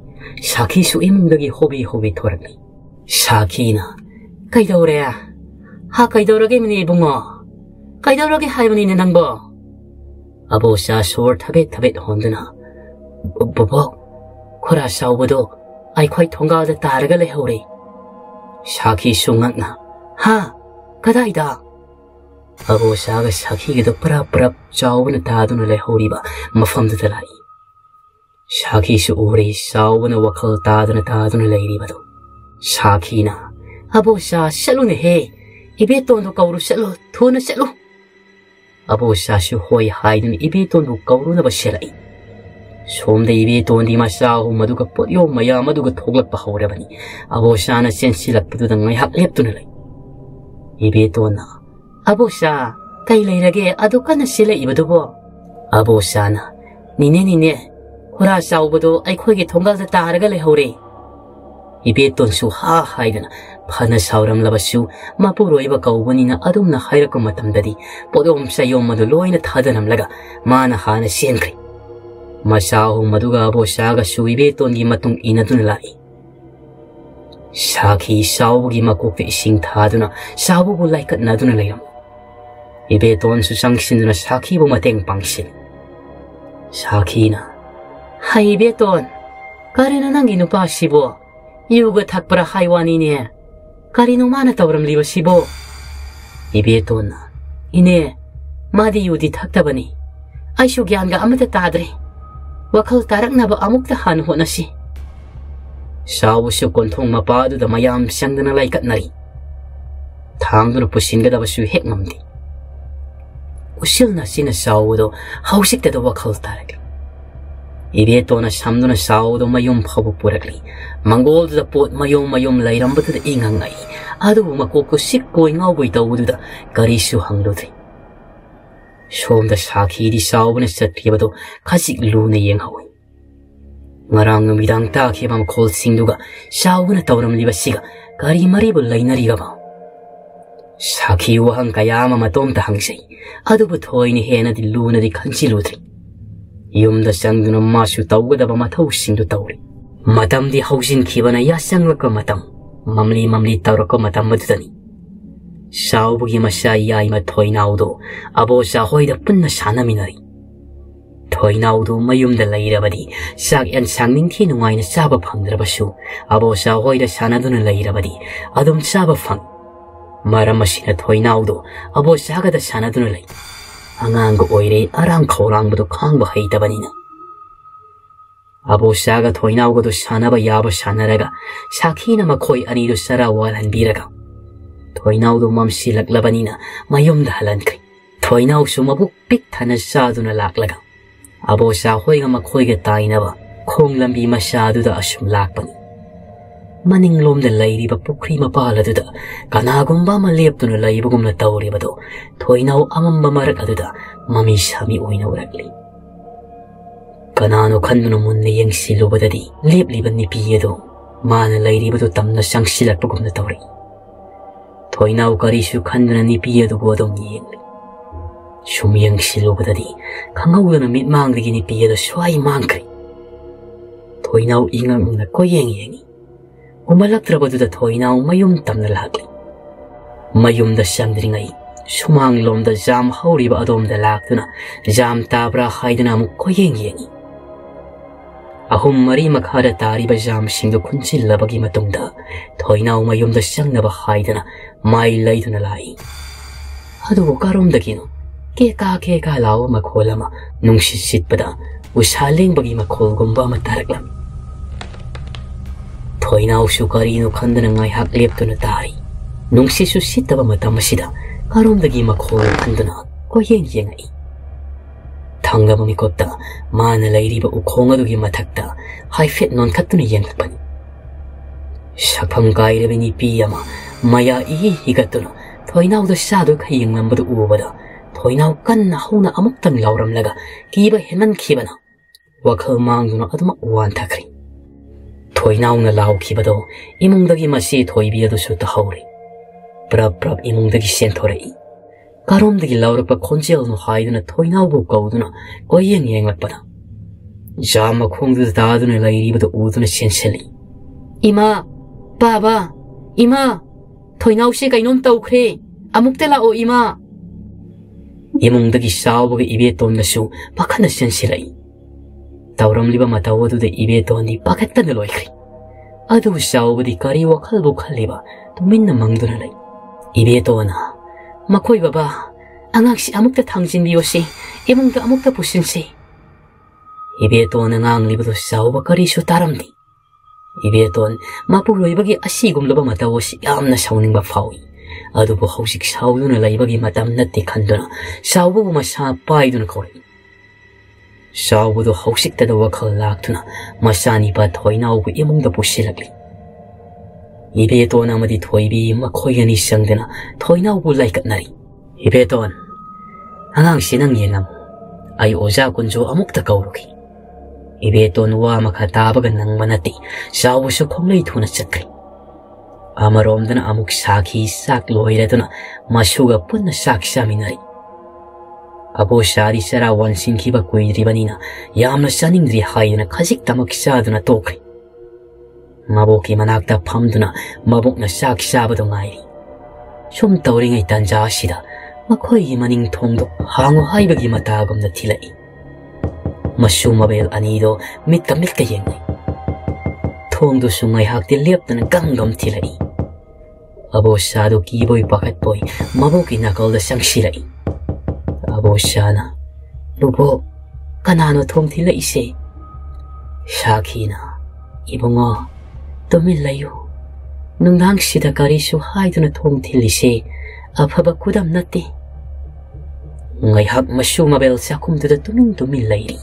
샤키수임 너기 호비 호비 토락니 샤키나 가이더오래야 하 가이더오라게 미니 봉어 가이더오라게 하이머니 있는 당보 아보샤 쇼월 타베 타베 혼드나 보보 코라 샤오보도 아이콰이 통과하다 따르갈래 해오리 샤키숭안나 하 가다이다 아보샤가 샤키기도 브라브라 짜오는 다두는 레호리바 마펌드 드라이 ꯎꯔꯨꯔꯤ ꯑꯕꯣꯁꯥ ꯄꯥꯈꯠꯅ ꯃꯕꯣꯛꯄꯨ ꯀꯧꯗꯨꯅ ꯆꯦꯟꯁꯤꯜꯂꯛꯏ ꯁꯥꯈꯤꯁꯨ ꯏꯃꯨꯡꯗꯒꯤ ꯍꯣꯕꯤ ꯍꯣꯕꯤ ꯊꯣꯔꯛꯂꯤ ꯁꯥꯈꯤꯅ ꯀꯩꯗꯧꯔꯦ ꯍꯥ ꯀꯩꯗꯧꯔꯒꯦ ꯃꯤꯅꯤ ꯏꯕꯨꯡꯉꯣ ꯀꯩꯗꯧꯔꯒꯦ ꯍꯥꯏꯕꯅꯤꯅꯦ ꯅꯪꯕꯣ ꯑꯕꯣꯆꯥ ꯁꯣꯔ ꯊꯕꯦꯠ ꯊꯕꯦꯠ ꯍꯣꯟꯗꯨꯅ ꯕꯣꯕꯣꯛ ꯈꯨꯔꯥ ꯆꯥꯎꯕꯗꯣ ꯑꯩꯈꯣꯏ ꯊꯣꯡꯒꯥꯜꯗ ꯇꯥꯔꯒ ꯂꯩꯍꯧꯔꯦ ꯁꯥꯈꯤꯁꯨ ꯉꯛꯅ ꯍꯥ ꯀꯗꯥꯏꯗ ꯑꯕꯣꯁꯥꯒ ꯁꯥꯈꯤꯒꯗ ꯄꯔꯥꯞ ꯄꯔꯥꯞ ꯆꯥꯎꯕꯅ ꯇꯥꯗꯨꯅ ꯂꯩꯍꯧꯔꯤꯕ ꯃꯐꯝꯗꯨꯗ ꯂꯥꯛꯏ ꯁꯥꯈꯤꯁꯨ ꯎꯔꯦ ꯆꯥꯎꯕꯅ ꯋꯥꯈꯜ ꯇꯥꯗꯨꯅ ꯇꯥꯗꯨꯅ ꯂꯩꯔꯤꯕꯗꯣ ꯁꯥꯈꯤꯅ ꯑꯕꯣꯁꯥ ꯆꯠꯂꯨꯅꯦꯍꯦ ꯏꯕꯦꯇꯣꯟꯗꯣ ꯀꯧꯔꯨ ꯆꯠꯂꯨ ꯊꯨꯅ ꯆꯠꯂꯨ ꯑꯕꯣꯁꯥꯁꯨ ꯍꯣꯏ ꯍꯥꯏꯗꯨꯅ ꯏꯕꯦꯇꯣꯟꯕꯨ ꯀꯧꯔꯨꯅꯕ ꯁꯦꯜꯂꯛꯏ ꯁꯣꯝꯗ ꯏꯕꯦꯇꯣꯟꯗꯤ ꯃꯆꯥ ꯑꯍꯨꯝ ꯑꯗꯨꯒ ꯄꯣꯠꯌꯣꯝ ꯃꯌꯥꯝ ꯑꯗꯨꯒ ꯊꯣꯛꯂꯛꯄ ꯍꯧꯔꯕꯅꯤ ꯑꯕꯣꯁꯥꯅ ꯆꯦꯟꯁꯤꯜꯂꯛꯄꯗꯨꯗ ꯉꯥꯏꯍꯥꯛ ꯂꯦꯞꯇꯨꯅ ꯂꯩ ꯏꯕꯦꯇꯣꯟꯅ ꯑꯕꯣꯁꯥ ꯀꯩ ꯂꯩꯔꯒꯦ ꯑꯗꯨ ꯀꯟꯅ ꯁꯤꯜꯂꯛꯏꯕꯗꯨꯕꯣ ꯑꯕꯣꯁꯥꯅ ꯅꯤꯅꯦ ꯅꯤꯅꯦ ꯈꯨꯔꯥ ꯆꯥꯎꯕꯗꯣ ꯑꯩꯈꯣꯏꯒꯤ ꯊꯣꯡꯒꯥꯜꯗ ꯇꯥꯔꯒ ꯂꯩꯍꯧꯔꯦ ꯏꯕꯦꯇꯣꯟꯁꯨ ꯍꯥ ꯍꯥꯏꯗꯅ ꯐꯅ ꯁꯥꯎꯔꯝꯂꯕꯁꯨ ꯃꯄꯨꯔꯣꯏꯕ ꯀꯧꯕꯅꯤꯅ ꯑꯗꯨꯝꯅ ꯍꯥꯏꯔꯛꯄ ꯃꯇꯝꯗꯗꯤ ꯄꯣꯠꯌꯣꯝ ꯆꯌꯣꯝ ꯑꯗꯨ ꯂꯣꯏꯅ ꯊꯥꯗꯔꯝꯂꯒ ꯃꯥꯅ ꯍꯥꯟꯅ ꯆꯦꯟꯈ꯭ꯔꯦ ꯃꯆꯥ ꯑꯍꯨꯝ ꯑꯗꯨꯒ ꯑꯕꯣꯁꯥꯒꯁꯨ ꯏꯕꯦꯇꯣꯟꯒꯤ ꯃꯇꯨꯡ ꯏꯟꯅꯗꯨꯅ ꯂꯥꯛꯏ ꯁꯥꯈꯤ ꯆꯥꯎꯕꯒꯤ ꯃꯀꯣꯛꯇ ꯏꯁꯤꯡ ꯊꯥꯗꯨꯅ ꯆꯥꯎꯕꯕꯨ ꯂꯥꯏꯀꯠꯅꯗꯨꯅ ꯂꯩꯔꯝꯃꯤ ꯏꯕꯦꯇꯣꯟꯁꯨ ꯆꯪꯁꯤꯟꯗꯨꯅ ꯁꯥꯈꯤꯕꯨ ꯃꯇꯦꯡ ꯄꯥꯡꯁꯤꯜꯂꯤ ꯁꯥꯈꯤꯅ 하이베돈. 까리는 안기누 빠시보. 유그 탁브라 하이완이니. 까리누 마나타 브람 리버시보. 이베돈. 이네. 마디 유디 탁다바니. 아이쇼 기안가 아무데 따드리. 와칼 따락나바 아묵다 한 호나시. 샤우쇼 콘통 마빠두다 마얌 샹드나 라이갓나리. 당도는 부신가다바슈 핵맘디. 우실나 시나 샤우도 하우식대도 와칼 따락이. ꯏꯕꯦꯇꯣꯅ ꯁꯝꯗꯨꯅ ꯆꯥꯎꯕꯗꯣ ꯃꯌꯨꯝ ꯐꯥꯎꯕ ꯄꯨꯔꯛꯂꯤ ꯃꯪꯒꯣꯜꯗꯨꯗ ꯄꯣꯠ ꯃꯌꯣꯝ ꯃꯌꯣꯝ ꯂꯩꯔꯝꯕꯗꯨꯗ ꯏꯉꯪꯉꯛꯏ ꯑꯗꯨꯕꯨ ꯃꯀꯣꯛꯇꯨ ꯁꯤꯛꯄꯣꯏ ꯉꯥꯎꯕꯣꯏ ꯇꯧꯕꯗꯨꯗ ꯀꯔꯤꯁꯨ ꯍꯪꯂꯨꯗ꯭ꯔꯤ ꯁꯣꯝꯗ ꯁꯥꯈꯤꯗꯤ ꯆꯥꯎꯕꯅ ꯆꯠꯈꯤꯕꯗꯣ ꯈꯖꯤꯛ ꯂꯨꯅ ꯌꯦꯡꯍꯧꯏ ꯉꯔꯥꯡ ꯅꯨꯃꯤꯗꯥꯡ ꯇꯥꯈꯤꯕ ꯃꯈꯣꯜꯁꯤꯡꯗꯨꯒ ꯆꯥꯎꯕꯅ ꯇꯧꯔꯝꯂꯤꯕꯁꯤꯒ ꯀꯔꯤ ꯃꯔꯤꯕꯨ ꯂꯩꯅꯔꯤꯒꯕ ꯁꯥꯈꯤ ꯋꯥꯍꯪ ꯀꯌా ꯑꯃ ꯃꯇꯣꯝꯇ ꯍꯪꯖꯩ ꯑꯗꯨꯕꯨ ꯊꯣꯏꯅ ꯍꯦꯟꯅꯗꯤ ꯂꯨꯅꯗꯤ ꯈꯟꯖꯤꯜꯂꯨꯗ꯭ꯔꯤ Yomda sangna masu tawada ba mataw sindu tawri. Matam di hausin kibana ya sangla ka matam. Mamli mamli tawra ka matam madudani. Shaubugi masya ya ima toinaudo. Abo sa hoida punna sana minari. Toinaudo mayumda lairabadi. Saky an sangning tinungay na saba pangdrabasu. Abo sa hoida sana dun lairabadi. a dom saba fang. Maram masina toinaudo. Abo sagada sana dun lairabadi. ꯑꯉꯥꯡꯒ ꯑꯣꯏꯔꯦ ꯑꯔꯥꯡ ꯈꯧꯔꯥꯡꯕꯗꯣ ꯈꯥꯡꯕ ꯍꯩꯇꯕꯅꯤꯅ ꯑꯕꯣꯆꯥꯒ ꯊꯣꯏꯅꯥꯎꯒꯗꯣ ꯁꯥꯟꯅꯕ ꯌꯥꯕ ꯁꯥꯟꯅꯔꯒ ꯁꯥꯈꯤꯅ ꯃꯈꯣꯏ ꯑꯅꯤꯗꯨ ꯆꯔꯥ ꯋꯥꯜꯍꯟꯕꯤꯔꯒ ꯊꯣꯏꯅꯥꯎꯗꯣ ꯃꯝꯁꯤꯜꯂꯛꯂꯕꯅꯤꯅ ꯃꯌꯨꯝꯗ ꯍꯜꯍꯟꯈ꯭ꯔꯦ ꯊꯣꯏꯅꯥꯎꯁꯨ ꯃꯕꯨꯛ ꯄꯤꯛ ꯊꯟꯅ ꯆꯥꯗꯨꯅ ꯂꯥꯛꯂꯒ ꯑꯕꯣꯆꯥ ꯍꯣꯏꯒ ꯃꯈꯣꯏꯒ ꯇꯥꯏꯅꯕ ꯈꯣꯡ ꯂꯝꯕꯤ ꯃꯆꯥꯗꯨꯗ ꯑꯁꯨꯝ ꯂꯥꯛꯄꯅꯤ ꯃꯅꯤꯡꯂꯣꯝꯗ ꯂꯩꯔꯤꯕ ꯄꯨꯈ꯭ꯔꯤ ꯃꯄꯥꯜ ꯑꯗꯨꯗ ꯀꯅꯥꯒꯨꯝꯕ ꯑꯃ ꯂꯦꯞꯇꯨꯅ ꯂꯩꯕꯒꯨꯝꯅ ꯇꯧꯔꯤꯕꯗꯣ ꯊꯣꯏꯅꯥꯎ ꯑꯃꯝꯕ ꯃꯔꯛ ꯑꯗꯨꯗ ꯃꯃꯤ ꯁꯥꯃꯤ ꯑꯣꯏꯅ ꯎꯔꯛꯂꯤ ꯀꯅꯥꯅꯣ ꯈꯟꯗꯨꯅ ꯃꯨꯟꯅ ꯌꯦꯡꯁꯤꯜꯂꯨꯕꯗꯗꯤ ꯂꯦꯞꯂꯤꯕ ꯅꯨꯄꯤ ꯑꯗꯣ ꯃꯥꯅ ꯂꯩꯔꯤꯕꯗꯨ ꯇꯝꯅ ꯆꯪꯁꯤꯜꯂꯛꯄꯒꯨꯝꯅ ꯇꯧꯔꯤ ꯊꯣꯏꯅꯥꯎ ꯀꯔꯤꯁꯨ ꯈꯟꯗꯨꯅ ꯅꯨꯄꯤ ꯑꯗꯨꯕꯨ ꯑꯗꯨꯝ ꯌꯦꯡꯂꯤ ꯁꯨꯝ ꯌꯦꯡꯁꯤꯜꯂꯨꯕꯗꯗꯤ ꯈꯪꯍꯧꯗꯅ ꯃꯤꯠꯃꯥꯡꯗꯒꯤ ꯅꯨꯄꯤ ꯑꯗꯨ ꯁ꯭ꯋꯥꯏ ꯃꯥꯡꯈ꯭ꯔꯦ ꯊꯣꯏꯅꯥꯎ ꯏꯉꯛꯅ ꯀꯣꯌꯦꯡ ꯌꯦꯡꯉꯤ umalaktrabadudat hoinaw mayum tamna lakli. Mayumda shamdringai, shumang lomda jam hauriba adomda lakduna, jam tabra haiduna mukko yengi yengi. ahum mari makhada tariba jam shindu kunchil labagi matungda thoina uma yumda shangna ba haidana mai laiduna lai adu karom dakino ke ka ke ka lawo makolama nungshit shit pada ushaling bagi makol gumba mataraklam Nakakainan og syukari no kanda na ngay haklip to na tahi. Nung si susit taba matamasida, karom dagi makhoro kanda na ko yeng yeng ay. Tangga mamikota, maana lairi ba ukonga dugi matakta, haifet non katuna yeng kapani. Shapam kairabi ni piyama, maya ihi higato na, toinaw da shado kayeng mambadu uwabada, toinaw kan na hona amoktang lauram laga, kiba henan kibana. Wakal maang duna adma uwan takri. thoi nau na lau khi ba do imung da gi ma si thoi bi do su ta hauri prab prab imung da gi sen thore i karom da gi lau ra pa khonjel no hai na thoi nau go go do na ko yen yeng la pa da ja ma khong du da do na lai ri ba do u do na sen sen li ima baba ima thoi nau she kai non tau khre amuk te la o ima imung da gi sao ba gi ibe ton na su pa khan na sen sen lai ꯑꯃꯨꯛꯇꯪ ꯂꯥꯎꯔꯝꯂꯒ ꯀꯤꯕ ꯍꯦꯟꯃꯟꯈꯤꯕꯅ ꯋꯥꯈꯜ ꯃꯥꯡꯗꯨꯅ ꯑꯗꯨꯃꯛ ꯋꯥꯟꯊꯈ꯭ꯔꯦ ꯊꯣꯏꯅꯥꯎꯅ ꯂꯥꯎꯈꯤꯕꯗꯣ ꯏꯃꯨꯡꯗꯒꯤ ꯃꯁꯤ ꯊꯣꯏꯕꯤ ꯑꯗꯨꯁꯨ ꯇꯥꯍꯧꯔꯤ ꯄ꯭ꯔꯞ ꯄ꯭ꯔꯞ ꯏꯃꯨꯡꯗꯒꯤ ꯆꯦꯟꯊꯣꯔꯛꯏ ꯀꯔꯣꯝꯗꯒꯤ ꯂꯥꯎꯔꯛꯄ ꯈꯣꯟꯖꯦꯜꯅꯣ ꯍꯥꯏꯗꯨꯅ ꯊꯣꯏꯅꯥꯎꯕꯨ ꯀꯧꯗꯨꯅ ꯀꯣꯌꯦꯡ ꯌꯦꯡꯂꯛꯄꯗ ꯖꯥ ꯃꯈꯣꯡꯗꯨꯗ ꯇꯥꯗꯨꯅ ꯂꯩꯔꯤꯕꯗꯨ ꯎꯗꯨꯅ ꯆꯦꯟꯁꯤꯜꯂꯤ ꯏꯃꯥ ꯕꯥꯕꯥ ꯏꯃꯥ ꯊꯣꯏꯅꯥꯎꯁꯦ ꯀꯩꯅꯣꯝ ꯇꯧꯈ꯭ꯔꯦ ꯑꯃꯨꯛꯇ ꯂꯥꯛꯑꯣ ꯏꯃꯥ ꯏꯃꯨꯡꯗꯒꯤ ꯆꯥꯎꯕꯒ ꯏꯕꯦꯇꯣꯟꯅꯁꯨ ꯄꯥꯈꯠꯅ ꯆꯦꯟꯁꯤꯜꯂꯛꯏ ꯇꯧꯔꯝꯂꯤꯕ ꯃꯇꯧ ꯑꯗꯨꯗ ꯏꯕꯦꯇꯣꯟꯗꯤ ꯄꯥꯈꯠꯇꯅ ꯂꯣꯏꯈ꯭ꯔꯦ ꯑꯗꯨꯕꯨ 샤워도 혹시 때도와 걸락두나 마샤니바 토이나오고 이몽도 보시라기 입에 또나마디 토이비 마 코이니 샹데나 토이나오고 라이까나리 입에 또한 항상 신앙 예남 아이 오자군조 아목다 가오르기 입에 또는 와마카 다바가 낭만하디 샤워쇼 콩레이 도나 착크리 아마롬드나 아목 샤기 싹 로이레드나 마쇼가 뿐나 싹샤미나리 ꯆꯥꯃꯤꯟꯅꯔꯤ ꯑꯕꯣꯁꯥꯗꯤ ꯆꯔꯥ ꯋꯥꯟꯁꯤꯟꯈꯤꯕ ꯀꯨꯏꯗ꯭ꯔꯤꯕꯅꯤꯅ ꯌꯥꯝꯅ ꯆꯥꯅꯤꯡꯗ꯭ꯔꯤ ꯍꯥꯏꯗꯨꯅ ꯈꯖꯤꯛꯇꯃꯛ ꯆꯥꯗꯨꯅ ꯇꯣꯛꯈ꯭ꯔꯤ ꯃꯕꯣꯛꯀꯤ ꯃꯅꯥꯛꯇ ꯐꯝꯗꯨꯅ ꯃꯕꯣꯛꯅ ꯆꯥꯛ ꯆꯥꯕꯗꯨ ꯉꯥꯏꯔꯤ ꯁꯨꯝ ꯇꯧꯔꯤꯉꯩ ꯇꯥꯟꯖꯥ ꯑꯁꯤꯗ ꯃꯈꯣꯏꯒꯤ ꯃꯅꯤꯡ ꯊꯣꯡꯗꯣ ꯍꯥꯡꯉꯨ ꯍꯥꯏꯕꯒꯤ ꯃꯇꯥꯒꯨꯝꯅ ꯊꯤꯜꯂꯛꯏ ꯃꯁꯨ ꯃꯕꯦꯜ ꯑꯅꯤꯗꯣ ꯃꯤꯠꯀ ꯃꯤꯠꯀ ꯌꯦꯡꯅꯩ ꯊꯣꯡꯗꯨꯁꯨ ꯉꯥꯏꯍꯥꯛꯇꯤ ꯂꯦꯞꯇꯅ ꯒꯝꯒꯝ ꯊꯤꯜꯂꯛꯏ ꯑꯕꯣꯁꯥꯗꯨ ꯀꯤꯕꯣꯏ ꯄꯥꯈꯠꯄꯣꯏ ꯃꯕꯣꯛꯀꯤ ꯅꯥꯀꯜꯗ ꯆꯪꯁꯤꯜꯂꯛꯏ ꯑꯕꯣꯁꯥꯅ ꯕꯨꯕꯣꯛ ꯀꯅꯥꯅꯣ ꯊꯣꯡ ꯊꯤꯜꯂꯛꯏꯁꯦ ꯁꯥꯈꯤꯅ ꯏꯕꯨꯡꯉꯣ ꯇꯨꯃꯤꯟ ꯂꯩꯌꯨ ꯅꯨꯡꯗꯥꯡꯁꯤꯗ ꯀꯔꯤꯁꯨ ꯍꯥꯏꯗꯨꯅ ꯊꯣꯡ ꯊꯤꯜꯂꯤꯁꯦ ꯑꯐꯕ ꯈꯨꯗꯝ ꯅꯠꯇꯦ ꯉꯥꯏꯍꯥꯛ ꯃꯁꯨ ꯃꯕꯦꯜ ꯆꯥꯛꯈꯨꯝꯗꯨꯗ ꯇꯨꯃꯤꯟ ꯇꯨꯃꯤꯟ ꯂꯩꯔꯤ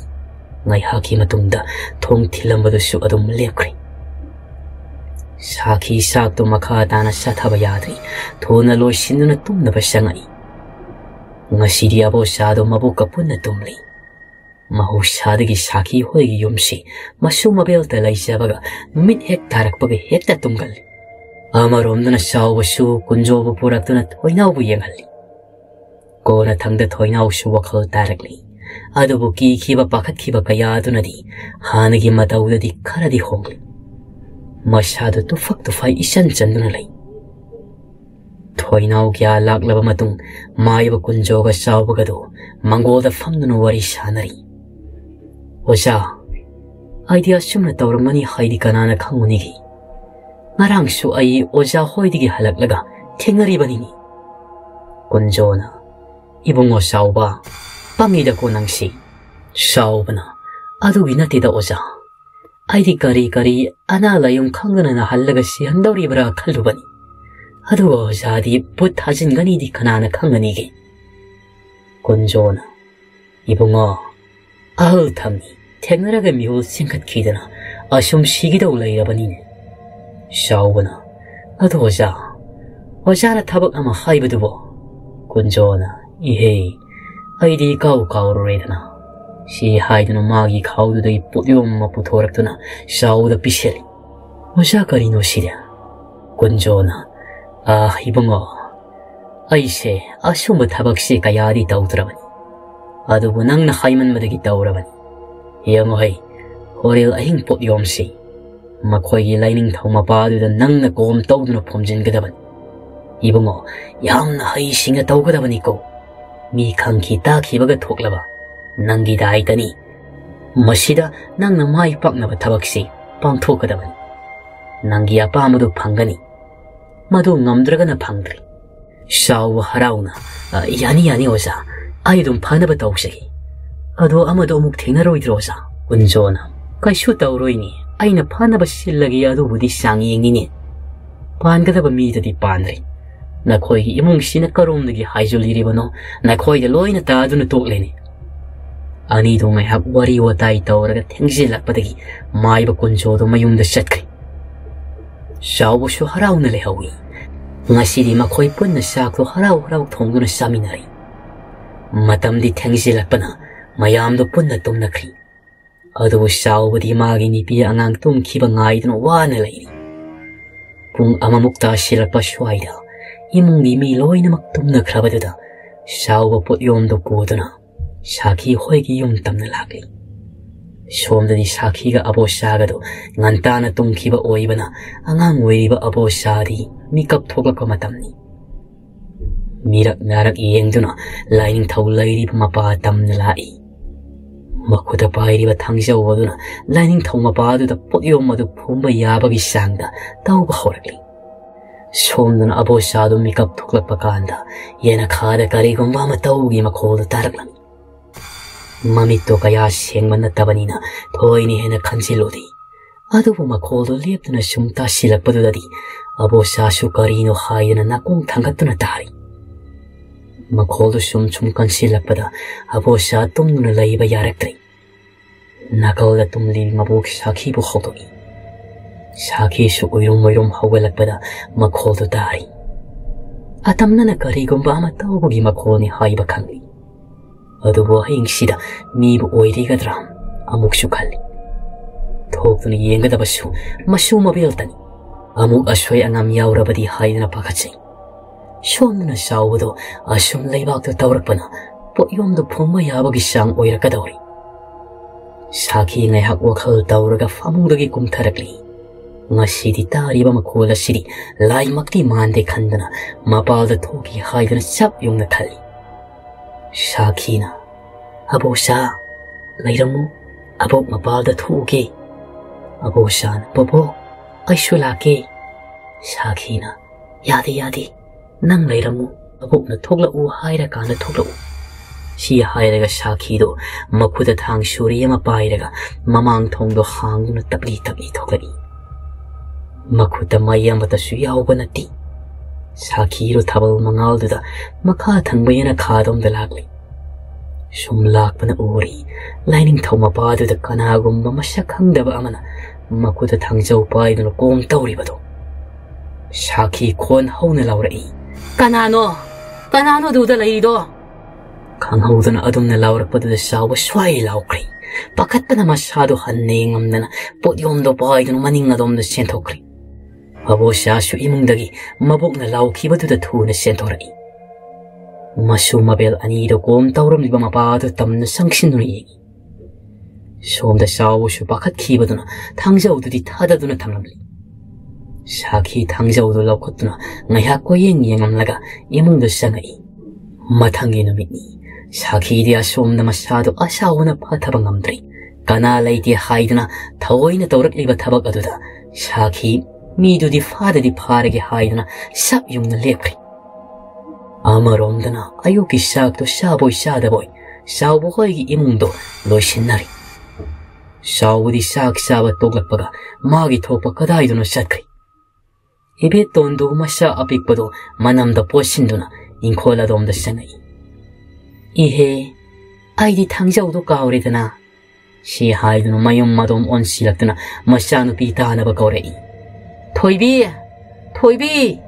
ꯉꯥꯏꯍꯥꯛꯀꯤ ꯃꯇꯨꯡꯗ ꯊꯣꯡ ꯊꯤꯜꯂꯝꯕꯗꯨꯁꯨ ꯑꯗꯨꯝ ꯂꯦꯞꯈ꯭ꯔꯦ ꯁꯥꯈꯤ ꯁꯥꯛꯇꯨ ꯃꯈꯥ ꯇꯥꯅ ꯆꯠꯊꯕ ꯌꯥꯗ꯭ꯔꯤ ꯊꯨꯅ ꯂꯣꯏꯁꯤꯟꯗꯨꯅ ꯇꯨꯝꯅꯕ ꯆꯪꯉꯛꯏ Mengasidia bo syado mabuka pun na tumli. Mahusada gi saki ho gi yumsi. Masu mabel talai sabaga min hek tarak pagi hek ta tunggal. Amaromna na sao wasu kunjo bo purak tu na toinau bo yengali. Ko na thangda toinau su wakal tarakli. Adobo ki kiba pakat kiba kayadu na di. Hanagi matauda di karadi hongli. Masyado tufak tufai isan chanduna lai. ꯀꯌꯥ ꯂꯥꯛꯂꯕ ꯃꯇꯨꯡ ꯃꯥꯏꯕ ꯀꯨꯟꯖꯣꯒ ꯆꯥꯎꯕꯒꯗꯣ ꯃꯪꯒꯣꯜꯗ ꯐꯝꯗꯨꯅ ꯋꯥꯔꯤ ꯁꯥꯟꯅꯔꯤ ꯑꯣꯖꯥ ꯑꯩꯗꯤ ꯑꯁꯨꯝꯅ ꯇꯧꯔꯝꯒꯅꯤ ꯍꯥꯏꯗꯤ ꯀꯅꯥꯅ ꯈꯪꯉꯨꯅꯤꯒꯤ ꯉꯔꯥꯡꯁꯨ ꯑꯩ ꯑꯣꯖꯥ ꯍꯣꯏꯗꯒꯤ ꯍꯜꯂꯛꯂꯒ ꯊꯦꯡꯅꯔꯤꯕꯅꯤꯅꯤ ꯀꯨꯟꯖꯣꯅ ꯏꯕꯨꯡꯉꯣ ꯆꯥꯎꯕ ꯄꯥꯝꯃꯤꯗꯀꯣ ꯅꯪꯁꯤ ꯆꯥꯎꯕꯅ ꯑꯗꯨꯒꯤ ꯅꯠꯇꯦꯗ ꯑꯣꯖꯥ ꯑꯩꯗꯤ ꯀꯔꯤ ꯀꯔꯤ ꯑꯅꯥ ꯂꯥꯏꯌꯣꯡ ꯈꯪꯗꯅ ꯍꯜꯂꯒ ꯁꯤꯍꯟꯗꯧꯔꯤꯕ꯭ꯔꯥ ꯈꯜꯂꯨꯕꯅꯤ हदुओ शादी पुथा 진간이 니 그나나 캉은이기 곤조나 이봉어 아우 탐니 탱나라가 미호 생각 기드나 아쉬움 시기다 올라이라버니 샤오브나 아도자 어자라 타벅 아마 하이브드보 곤조나 이헤이 아이디 가우 가우로레드나 시 하이드노 마기 가우드도 이쁘디움 마포 도락도나 샤오다 비실 어자가리노 시랴 곤조나 ꯑꯩꯗꯤ ꯀꯥꯎ ꯀꯥꯎꯔꯨꯔꯦꯗꯅ ꯁꯤ ꯍꯥꯏꯗꯨꯅ ꯃꯥꯒꯤ ꯈꯥꯎꯗꯨꯗꯒꯤ ꯄꯣꯠꯌꯣꯝ ꯑꯃ ꯄꯨꯊꯣꯔꯛꯇꯨꯅ ꯆꯥꯎꯗ ꯄꯤꯁꯤꯜꯂꯤ ꯑꯣꯖꯥ ꯀꯔꯤꯅꯣ ꯁꯤꯗꯤ ꯀꯨꯟꯖꯣꯅ ꯑꯥ ꯏꯕꯨꯡꯉꯣ ꯑꯩꯁꯦ ꯑꯁꯨꯝꯕ ꯊꯕꯛꯁꯦ ꯀꯌꯥꯗꯤ ꯇꯧꯗ꯭ꯔꯕꯅꯤ ꯑꯗꯨꯕꯨ ꯅꯪꯅ ꯍꯥꯏꯃꯟꯕꯗꯒꯤ ꯇꯧꯔꯕꯅꯤ ꯌꯦꯡꯉꯣꯍꯩ ꯍꯣꯔꯦꯜ ꯑꯍꯤꯡ ꯄꯣꯠꯌꯣꯝꯁꯤ ꯃꯈꯣꯏꯒꯤ ꯂꯥꯏꯅꯤꯡꯊꯧ ꯃꯄꯥꯗꯨꯗ ꯅꯪꯅ ꯀꯣꯝ ꯇꯧꯗꯨꯅ ꯐꯣꯝꯖꯤꯟꯒꯗꯕꯅꯤ ꯏꯕꯨꯡꯉꯣ ꯌꯥꯝꯅ ꯍꯩꯁꯤꯡꯅ ꯇꯧꯒꯗꯕꯅꯤꯀꯣ ꯃꯤ ꯈꯪꯈꯤ ꯇꯥꯈꯤꯕꯒ ꯊꯣꯛꯂꯕ ꯅꯪꯒꯤ ꯗꯥꯏꯇꯅꯤ ꯃꯁꯤꯗ ꯅꯪꯅ ꯃꯥꯏ ꯄꯥꯛꯅꯕ ꯊꯕꯛꯁꯤ ꯄꯥꯡꯊꯣꯛꯀꯗꯕꯅꯤ ꯅꯪꯒꯤ ꯑꯄꯥꯝꯕꯗꯨ ꯐꯪꯒꯅꯤ ꯃꯗꯨ ꯉꯝꯗ꯭ꯔꯒꯅ ꯐꯪꯗ꯭ꯔꯤ ꯆꯥꯎꯕ ꯍꯔꯥꯎꯅ ꯌꯥꯅꯤ ꯌꯥꯅꯤ ꯑꯣꯖꯥ ꯑꯩ ꯑꯗꯨꯝ ꯐꯅꯕ ꯇꯧꯖꯒꯦ ꯑꯗꯣ ꯑꯃꯗꯣ ꯑꯃꯨꯛ ꯊꯦꯡꯅꯔꯣꯏꯗ꯭ꯔꯣ ꯑꯣꯖꯥ ꯀꯨꯟꯖꯣꯅ ꯀꯩꯁꯨ ꯇꯧꯔꯣꯏꯅꯤ ꯑꯩꯅ ꯐꯅꯕ ꯁꯤꯜꯂꯒꯦ ꯑꯗꯨꯕꯨꯗꯤ ꯆꯥꯡ ꯌꯦꯡꯉꯤꯅꯦ ꯄꯥꯟꯒꯗꯕ ꯃꯤꯗꯗꯤ ꯄꯥꯟꯗ꯭ꯔꯤ ꯅꯈꯣꯏꯒꯤ ꯏꯃꯨꯡꯁꯤꯅ ꯀꯔꯣꯝꯗꯒꯤ ꯍꯥꯏꯖꯤꯜꯂꯤꯔꯤꯕꯅꯣ ꯅꯈꯣꯏꯗ ꯂꯣꯏꯅ ꯇꯥꯗꯨꯅ ꯇꯣꯛꯂꯦꯅꯤ ꯑꯅꯤꯗꯣ ꯉꯥꯏꯍꯥꯛ ꯋꯥꯔꯤ ꯋꯥꯇꯥꯏ ꯇꯧꯔꯒ ꯊꯦꯡꯖꯤꯜꯂꯛꯄꯗꯒꯤ ꯃꯥꯏꯕ ꯀꯨꯟꯖꯣꯗꯣ ꯃꯌꯨꯝꯗ ꯆꯠꯈ꯭ꯔꯦ شاوبشو هراو نلهوي ngasi di makoi pun na sa ko harau harau thong na saminari matam di thengji lapana mayam do pun na tum na khri adu sao di magi ni pi angang tum khiba ngai dun wa na lai pung amamuk ta shilapa shwaida imung di mi loi na mak tum na khra ba da sao bo pot yom do ko da na shaki hoi gi yum tam na lagli ꯁꯣꯝꯗꯗꯤ ꯁꯥꯈꯤꯒ ꯑꯕꯣꯆꯥꯒꯗꯣ ꯉꯟꯇꯥꯅ ꯇꯨꯝꯈꯤꯕ ꯑꯣꯏꯕꯅ ꯑꯉꯥꯡ ꯑꯣꯏꯔꯤꯕ ꯑꯕꯣꯆꯥꯗꯤ ꯃꯤꯀꯞ ꯊꯣꯛꯂꯛꯄ ꯃꯇꯝꯅꯤ ꯃꯤꯔꯛ ꯅꯥꯔꯛ ꯌꯦꯡꯗꯨꯅ ꯂꯥꯏꯅꯤꯡꯊꯧ ꯂꯩꯔꯤꯕ ꯃꯄꯥ ꯇꯝꯅ ꯂꯥꯛꯏ ꯃꯈꯨꯗ ꯄꯥꯏꯔꯤꯕ ꯊꯥꯡꯖꯧ ꯑꯗꯨꯅ ꯂꯥꯏꯅꯤꯡꯊꯧ ꯃꯄꯥꯗꯨꯗ ꯄꯣꯠꯌꯣꯝ ꯑꯗꯨ ꯐꯨꯝꯕ ꯌꯥꯕꯒꯤ ꯆꯥꯡꯗ ꯇꯧꯕ ꯍꯧꯔꯛꯂꯤ ꯁꯣꯝꯗꯅ ꯑꯕꯣꯁꯥꯗꯨ ꯃꯤꯀꯞ ꯊꯣꯛꯂꯛꯄ ꯀꯥꯟꯗ ꯌꯦꯅꯈꯥꯗ ꯀꯔꯤꯒꯨꯝꯕ ꯑꯃ ꯇꯧꯒꯤ ꯃꯈꯣꯜꯗꯨ ꯇꯥꯔꯛꯂꯝꯃꯤ 맘이또가 야시행만 났다바니나 더이니 해나 간질로 디. 아두보마 고돌리앱드나 shum 타 실락바두다 디. 아보샤 슈카리노 하이나 나콩 당가뚜나 다 리. 마 고도 shum 춤간 실락바다 아보샤 똥누나 라이바 야락드 리. 나가오다 똥리 마복 샤키부 호도 기. 샤키슈 오이롱오이롱 하웰락바다 마 고도 다 리. 아탐나나 가리곰바 아마타 오고기 마 고니 하이바 강 리. ꯑꯗꯨꯕꯨ ꯑꯍꯤꯡꯁꯤꯗ ꯃꯤꯕꯨ ꯑꯣꯏꯔꯤꯒꯗ꯭ꯔꯥ ꯑꯃꯨꯛꯁꯨ ꯈꯜꯂꯤ ꯊꯣꯛꯇꯨꯅ ꯌꯦꯡꯒꯗꯕꯁꯨ ꯃꯁꯨ ꯃꯕꯦꯜꯇꯅꯤ ꯑꯃꯨꯛ ꯑꯁꯣꯏ ꯑꯉꯥꯝ ꯌꯥꯎꯔꯕꯗꯤ ꯍꯥꯏꯗꯅ ꯄꯥꯈꯠꯆꯩ ꯁꯣꯝꯗꯅ ꯆꯥꯎꯕꯗꯣ ꯑꯁꯨꯝ ꯂꯩꯕꯥꯛꯇ ꯇꯧꯔꯛꯄꯅ ꯄꯣꯠꯌꯣꯝꯗ ꯐꯨꯝꯕ ꯌꯥꯕꯒꯤ ꯆꯥꯡ ꯑꯣꯏꯔꯛꯀꯗꯧꯔꯤ ꯁꯥꯈꯤ ꯉꯥꯏꯍꯥꯛ ꯋꯥꯈꯜ ꯇꯧꯔꯒ ꯐꯃꯨꯡꯗꯒꯤ ꯀꯨꯝꯊꯔꯛꯂꯤ ꯉꯁꯤꯗꯤ ꯇꯥꯔꯤꯕ ꯃꯈꯣꯜ ꯑꯁꯤꯗꯤ ꯂꯥꯏꯃꯛꯇꯤ ꯃꯥꯟꯗꯦ ꯈꯟꯗꯅ ꯃꯄꯥꯜꯗ ꯊꯣꯛꯈꯤ ꯍꯥꯏꯗꯨꯅ ꯆꯞ ꯌꯨꯡꯅ ꯈꯜꯂꯤ Shakina, abo sha, lairamu, abo mabalda thuge, abo shan, bobo, aishula ke, Shakina, yadi yadi, nang lairamu, abo na thogla u haira kana thogla u, shi haira ga shaki do, makuda thang shuri mamang thong do na tabli tabli thogla i, makuda maya mata shuya ubana ti. Shakil tabal mangalduda maka tangbaya na kaadong dalagli. Shumlak pana uri, lining taumapadu da kanagum mamashakang daba amana, makuta tangjaw pay na kong tauri bato. Shaki kon hau na laurai. Kanano? Kanano duda laido? Kang hao da na adum na laurak pada da shawa shwai laukri. Bakat pa na masyado hanne ngam na na, podyom do pay na maning adom na sentokri. ꯑꯕꯣꯁꯥꯁꯨ ꯏꯃꯨꯡꯗꯒꯤ ꯃꯕꯣꯛꯅ ꯂꯥꯎꯈꯤꯕꯗꯨꯗ ꯊꯨꯅ ꯆꯦꯟꯊꯣꯔꯛꯏ ꯃꯁꯨ ꯃꯕꯦꯜ ꯑꯅꯤꯗꯣ ꯀꯣꯝ ꯇꯧꯔꯝꯂꯤꯕ ꯃꯄꯥꯗꯨ ꯇꯝꯅ ꯆꯪꯁꯤꯟꯗꯨꯅ ꯌꯦꯡꯉꯤ ꯁꯣꯝꯗ ꯆꯥꯎꯕꯁꯨ ꯄꯥꯈꯠꯈꯤꯕꯗꯨꯅ ꯊꯥꯡꯖꯧꯗꯨꯗꯤ ꯊꯥꯗꯗꯨꯅ ꯊꯝꯂꯝꯂꯤ ꯁꯥꯈꯤ ꯊꯥꯡꯖꯧꯗꯨ ꯂꯧꯈꯠꯇꯨꯅ ꯉꯥꯏꯍꯥꯛ ꯀꯣꯌꯦꯡ ꯌꯦꯡꯉꯝꯂꯒ ꯏꯃꯨꯡꯗ ꯆꯪꯉꯛꯏ ꯃꯊꯪꯒꯤ ꯅꯨꯃꯤꯠꯅꯤ ꯁꯥꯈꯤꯗꯤ ꯑꯁꯣꯝꯗ ꯃꯁꯥꯗꯨ ꯑꯁꯥꯎꯕꯅ ꯐꯊꯕ ꯉꯝꯗ꯭ꯔꯤ ꯀꯅꯥ ꯂꯩꯇꯦ ꯍꯥꯏꯗꯨꯅ ꯊꯑꯣꯏꯅ ꯇꯧꯔꯛꯂꯤꯕ ꯊꯕꯛ ꯑꯗꯨꯗ ꯁꯥꯈꯤ mi do di fada di pare ki haidana sab yung na lepri. Amarom dana ayuki shag to shabo i shadaboy. Shaubo hoi ki imundo loi shinnari. Shaubo di shag shabat to gapa ga magi topa kadaido na shatkri. Ibe tondo masha apik pado manam da poshindo na inkola dom da shanai. Ihe aidi tangjau do kaore dana. Si hai dana mayum madom on silak dana masha no pita na ba kaore i. 토이 비, 토이 비,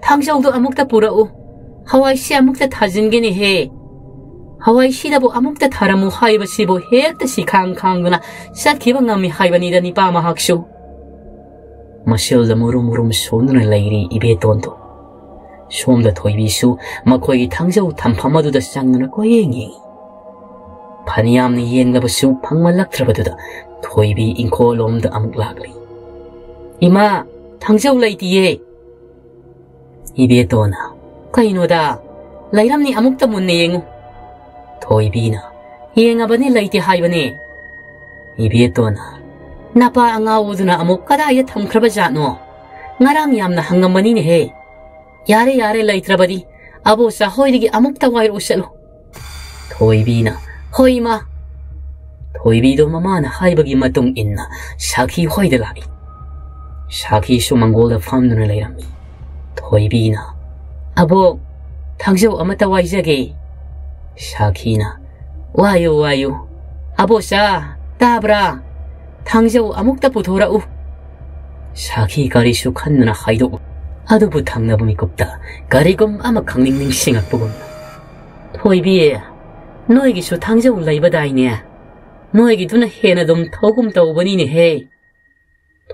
탕정도 아무것도 보라 오. 하와이시 아무것도 다진게니 해. 하와이시다보 아무것도 다라무 하이바시보 해악다시 강강구나 샤기방남이 하이바니다니 빠마학 쇼. 마시올다 무 rum 무름 손을 레이리 입에 돈 도. 쇼음다 토이비쇼 마코이 탕저우 단파마두다 시장누나 꼬예잉 잉. 파니암니 이엔가보쇼 방말락 들어바두다 토이비 인코롬다 아무락 리. 이마 노다 라이람니 아묵다 못내잉 토이비나 이행아버니 라이티 하이버니 이베도나 나빠 앙아오드나 아묵 까다야 탐크라바자노 nga랑 yamna hangamani ni he yare yare laitrabadi abo sa hoirigi amukta wair usalo thoibina hoima thoibido mamana haibagi matung inna shaki 샤키 쇼망골의 팜눈을 내렸미. 토이비나. 아보, 당신 어마타 와 이자기. 샤키나. 와요 와요. 아보 샤, 따브라. 당신 아목다보 돌아오. 샤키 가리슈 칸누나 하이도. 아두부 당나범이 꼽다. 가리곰 아마 강릉릉 생각보고. 토이비, 너에게 쇼 당신 올라 이바다이네. 너에게 눈에 해나 좀 더금 더 오버니니 해.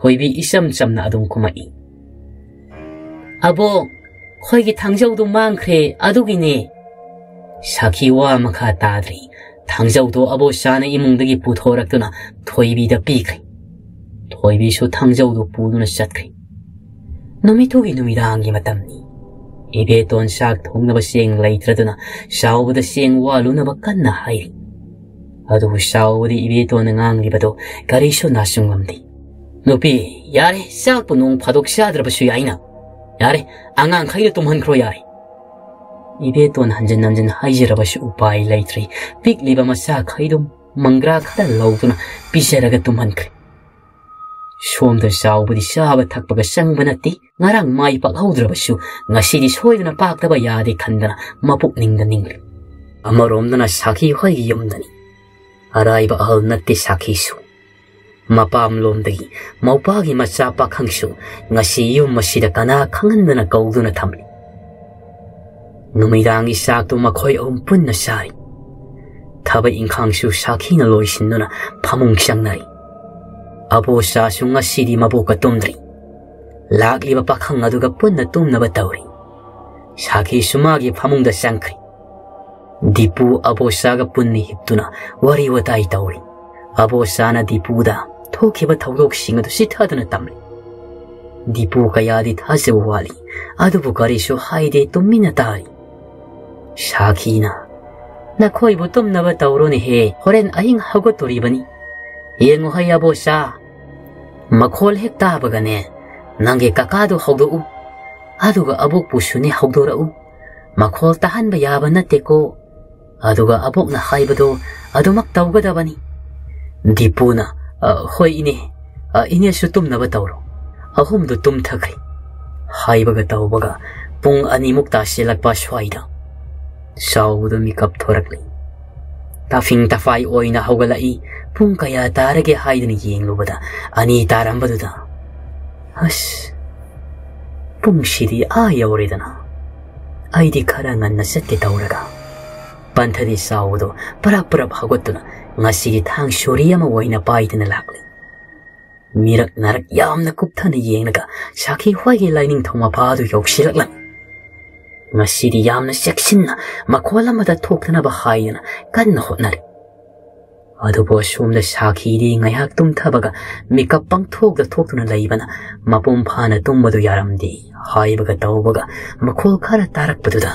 토이비 이쌈짬나 아동 고마이 아보 거기 당자우도 많그래 아두기네 샤키와 마카 따드리 당자우도 아보 샤네 이몽덕이 부토락드나 토이비다 삐크리 토이비수 탕저우도 부누는 샷크리 놈이 토기 놈이랑기 맞담니 입에 돈샥 통나바 시행 레이트라드나 샤오보다 시행와 루나바 깐나 하이리 아도 샤오보디 입에 돈은 앙리바도 가리쇼 나슌감디 노비 야레 싹부 농 파독 샤드라바 슈야이나 ꯌꯥꯔꯦ ꯑꯉꯥꯡꯈꯩꯗꯣ ꯇꯨꯝꯍꯟꯈ꯭ꯔꯣ ꯌꯥꯔꯦ ꯏꯕꯦꯇꯣꯟ ꯍꯟꯖꯤꯟ ꯍꯟꯖꯤꯟ ꯍꯥꯏꯖꯔꯕꯁꯨ ꯎꯄꯥꯏ ꯂꯩꯇ꯭ꯔꯤ ꯄꯤꯛꯂꯤꯕ ꯃꯆꯥꯈꯩꯗꯣ ꯃꯪꯒ꯭ꯔꯥ ꯈꯔ ꯂꯧꯗꯨꯅ ꯄꯤꯖꯔꯒ ꯇꯨꯝꯍꯟꯈ꯭ꯔꯦ ꯁꯣꯝꯗ ꯆꯥꯎꯕꯗꯤ ꯆꯥꯕ ꯊꯛꯄꯒ ꯆꯪꯕ ꯅꯠꯇꯦ ꯉꯔꯥꯡ ꯃꯥꯏ ꯄꯥꯛꯍꯧꯗ꯭ꯔꯕꯁꯨ ꯉꯁꯤꯗꯤ ꯁꯣꯏꯗꯅ ꯄꯥꯛꯇꯕ ꯌꯥꯗꯦ ꯈꯟꯗꯅ ꯃꯄꯨꯛꯅꯤꯡꯗ ꯅꯤꯡꯂꯤ ꯑꯃꯔꯣꯝꯗꯅ ꯁꯥꯈꯤ ꯍꯣꯏꯒꯤ ꯌꯨꯝꯗꯅꯤ ꯑꯔꯥꯏꯕ ꯑꯍꯜ ꯅꯠꯇꯦ ꯁꯥꯈꯤꯁꯨ ꯃꯄꯥꯝꯂꯣꯝꯗꯒꯤ ꯃꯧꯄꯥꯒꯤ ꯃꯆꯥ ꯄꯥꯈꯪꯁꯨ ꯉꯁꯤ ꯌꯨꯝ ꯑꯁꯤꯗ ꯀꯅꯥ ꯈꯪꯍꯟꯗꯅ ꯀꯧꯗꯨꯅ ꯊꯝꯂꯤ ꯅꯨꯃꯤꯗꯥꯡꯒꯤ ꯆꯥꯛꯇꯨ ꯃꯈꯣꯏ ꯑꯍꯨꯝ ꯄꯨꯟꯅ ꯆꯥꯔꯤ ꯊꯕꯛ ꯏꯪꯈꯥꯡꯁꯨ ꯁꯥꯈꯤꯅ ꯂꯣꯏꯁꯤꯟꯗꯨꯅ ꯐꯃꯨꯡ ꯆꯪꯅꯔꯤ ꯑꯕꯣꯆꯥꯁꯨ ꯉꯁꯤꯗꯤ ꯃꯕꯣꯛꯀ ꯇꯨꯝꯗ꯭ꯔꯤ ꯂꯥꯛꯂꯤꯕ ꯄꯥꯈꯪ ꯑꯗꯨꯒ ꯄꯨꯟꯅ ꯇꯨꯝꯅꯕ ꯇꯧꯔꯤ ꯁꯥꯈꯤꯁꯨ ꯃꯥꯒꯤ ꯐꯃꯨꯡꯗ ꯆꯪꯈ꯭ꯔꯤ ꯗꯤꯄꯨ ꯑꯕꯣꯆꯥꯒ ꯄꯨꯟꯅ ꯍꯤꯞꯇꯨꯅ ꯋꯥꯔꯤ ꯋꯥꯇꯥꯏ ꯇꯧꯔꯤ ꯑꯕꯣꯆꯥꯅ ꯗꯤꯄꯨꯗ 터키바 타우독싱도 시타드는 땀 리. 디포가 야디 타지 오와 리, 아두부가리쇼 하이데 똠미나 따 리. 샤키 나. 나 코이 부톰나바 타우로니 해, 호렌 아잉 하고 또리바 니. 예고 하야보 샤. 마콜 핵다바가 네, 난게 까까도 하고 우. 아두가 아복부슈니 하고라 우. 마콜 따한바 야바나 때 고, 아두가 아복나 하이바도 아두막 타우가다바 니. 디포 나. ꯍꯣꯏ ꯏꯅꯦ ꯏꯅꯦꯁꯨ ꯇꯨꯝꯅꯕ ꯇꯧꯔꯣ ꯑꯍꯨꯝꯗꯨ ꯇꯨꯝꯊꯈ꯭ꯔꯦ ꯍꯥꯏꯕꯒ ꯇꯧꯕꯒ ꯄꯨꯡ ꯑꯅꯤꯃꯨꯛ ꯇꯥꯁꯤꯜꯂꯛꯄ ꯁ꯭ꯋꯥꯏꯗ ꯆꯥꯎꯕꯗ ꯃꯤꯀꯞ ꯊꯣꯔꯛꯂꯤ ꯇꯥꯐꯤꯡ ꯇꯐꯥꯏ ꯑꯣꯏꯅ ꯍꯧꯒꯠꯂꯛꯏ ꯄꯨꯡ ꯀꯌꯥ ꯇꯥꯔꯒꯦ ꯍꯥꯏꯗꯨꯅ ꯌꯦꯡꯂꯨꯕꯗ ꯑꯅꯤ ꯇꯥꯔꯝꯕꯗꯨꯗ ꯑꯁ ꯄꯨꯡꯁꯤꯗꯤ ꯑꯥ ꯌꯧꯔꯦꯗꯅ ꯑꯩꯗꯤ ꯈꯔ ꯉꯟꯅ ꯆꯠꯀꯦ ꯇꯧꯔꯒ ꯄꯟꯊꯗꯤ ꯆꯥꯎꯕꯗꯣ ꯄꯔꯞ ꯄꯔꯞ ꯍꯧꯒꯠꯇꯨꯅ ꯉꯁꯤꯗꯤ ꯊꯥꯡ ꯁꯣꯔꯤ ꯑꯃ ꯑꯣꯏꯅ ꯄꯥꯏꯗꯨꯅ ꯂꯥꯛꯂꯤ ꯃꯤꯔꯛ ꯅꯥꯔꯛ ꯌꯥꯝꯅ ꯀꯨꯞꯊꯅ ꯌꯦꯡꯂꯒ ꯁꯥꯈꯤ ꯍꯣꯏꯒꯤ ꯂꯥꯏꯅꯤꯡꯊꯧ ꯃꯄꯥꯗꯨ ꯌꯧꯁꯤꯜꯂꯛꯂꯝꯃꯤ ꯉꯁꯤꯗꯤ ꯌꯥꯝꯅ ꯆꯦꯛꯁꯤꯟꯅ ꯃꯈꯣꯜ ꯑꯃꯗ ꯊꯣꯛꯇꯅꯕ ꯍꯥꯏꯗꯅ ꯀꯟꯅ ꯍꯣꯠꯅꯔꯤ ꯑꯗꯨꯕꯨ ꯑꯁꯣꯝꯗ ꯁꯥꯈꯤꯗꯤ ꯉꯥꯏꯍꯥꯛ ꯇꯨꯝꯊꯕꯒ ꯃꯤꯀꯞ ꯄꯪꯊꯣꯛꯇ ꯊꯣꯛꯇꯨꯅ ꯂꯩꯕꯅ ꯃꯄꯨꯡ ꯐꯥꯅ ꯇꯨꯝꯕꯗꯨ ꯌꯥꯔꯝꯗꯦ ꯍꯥꯏꯕꯒ ꯇꯧꯕꯒ ꯃꯈꯣꯜ ꯈꯔ ꯇꯥꯔꯛꯄꯗꯨꯗ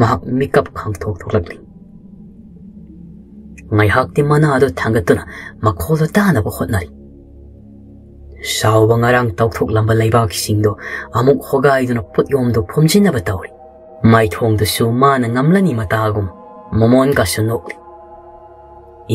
ꯃꯍꯥꯛ ꯃꯤꯀꯞ ꯈꯪꯊꯣꯛ ꯊꯣꯛꯂꯛꯂꯤ ꯉꯥꯏꯍꯥꯛꯇꯤ ꯃꯅꯥ ꯑꯗꯨ ꯊꯥꯡꯒꯠꯇꯨꯅ ꯃꯈꯣꯜꯗꯨ ꯇꯥꯅꯕ ꯍꯣꯠꯅꯔꯤ ꯆꯥꯎꯕ ꯉꯔꯥꯡ ꯇꯧꯊꯣꯛꯂꯝꯕ ꯂꯩꯕꯥꯛꯁꯤꯡꯗꯣ ꯑꯃꯨꯛ ꯍꯣꯒꯥꯏꯗꯨꯅ ꯄꯨꯠꯌꯣꯝꯗꯨ ꯐꯨꯝꯖꯤꯟꯅꯕ ꯇꯧꯔꯤ ꯃꯥꯏꯊꯣꯡꯗꯨꯁꯨ ꯃꯥꯅ ꯉꯝꯂꯅꯤ ꯃꯇꯥꯒꯨꯝ ꯃꯃꯣꯟꯒꯁꯨ ꯅꯣꯛꯂꯤ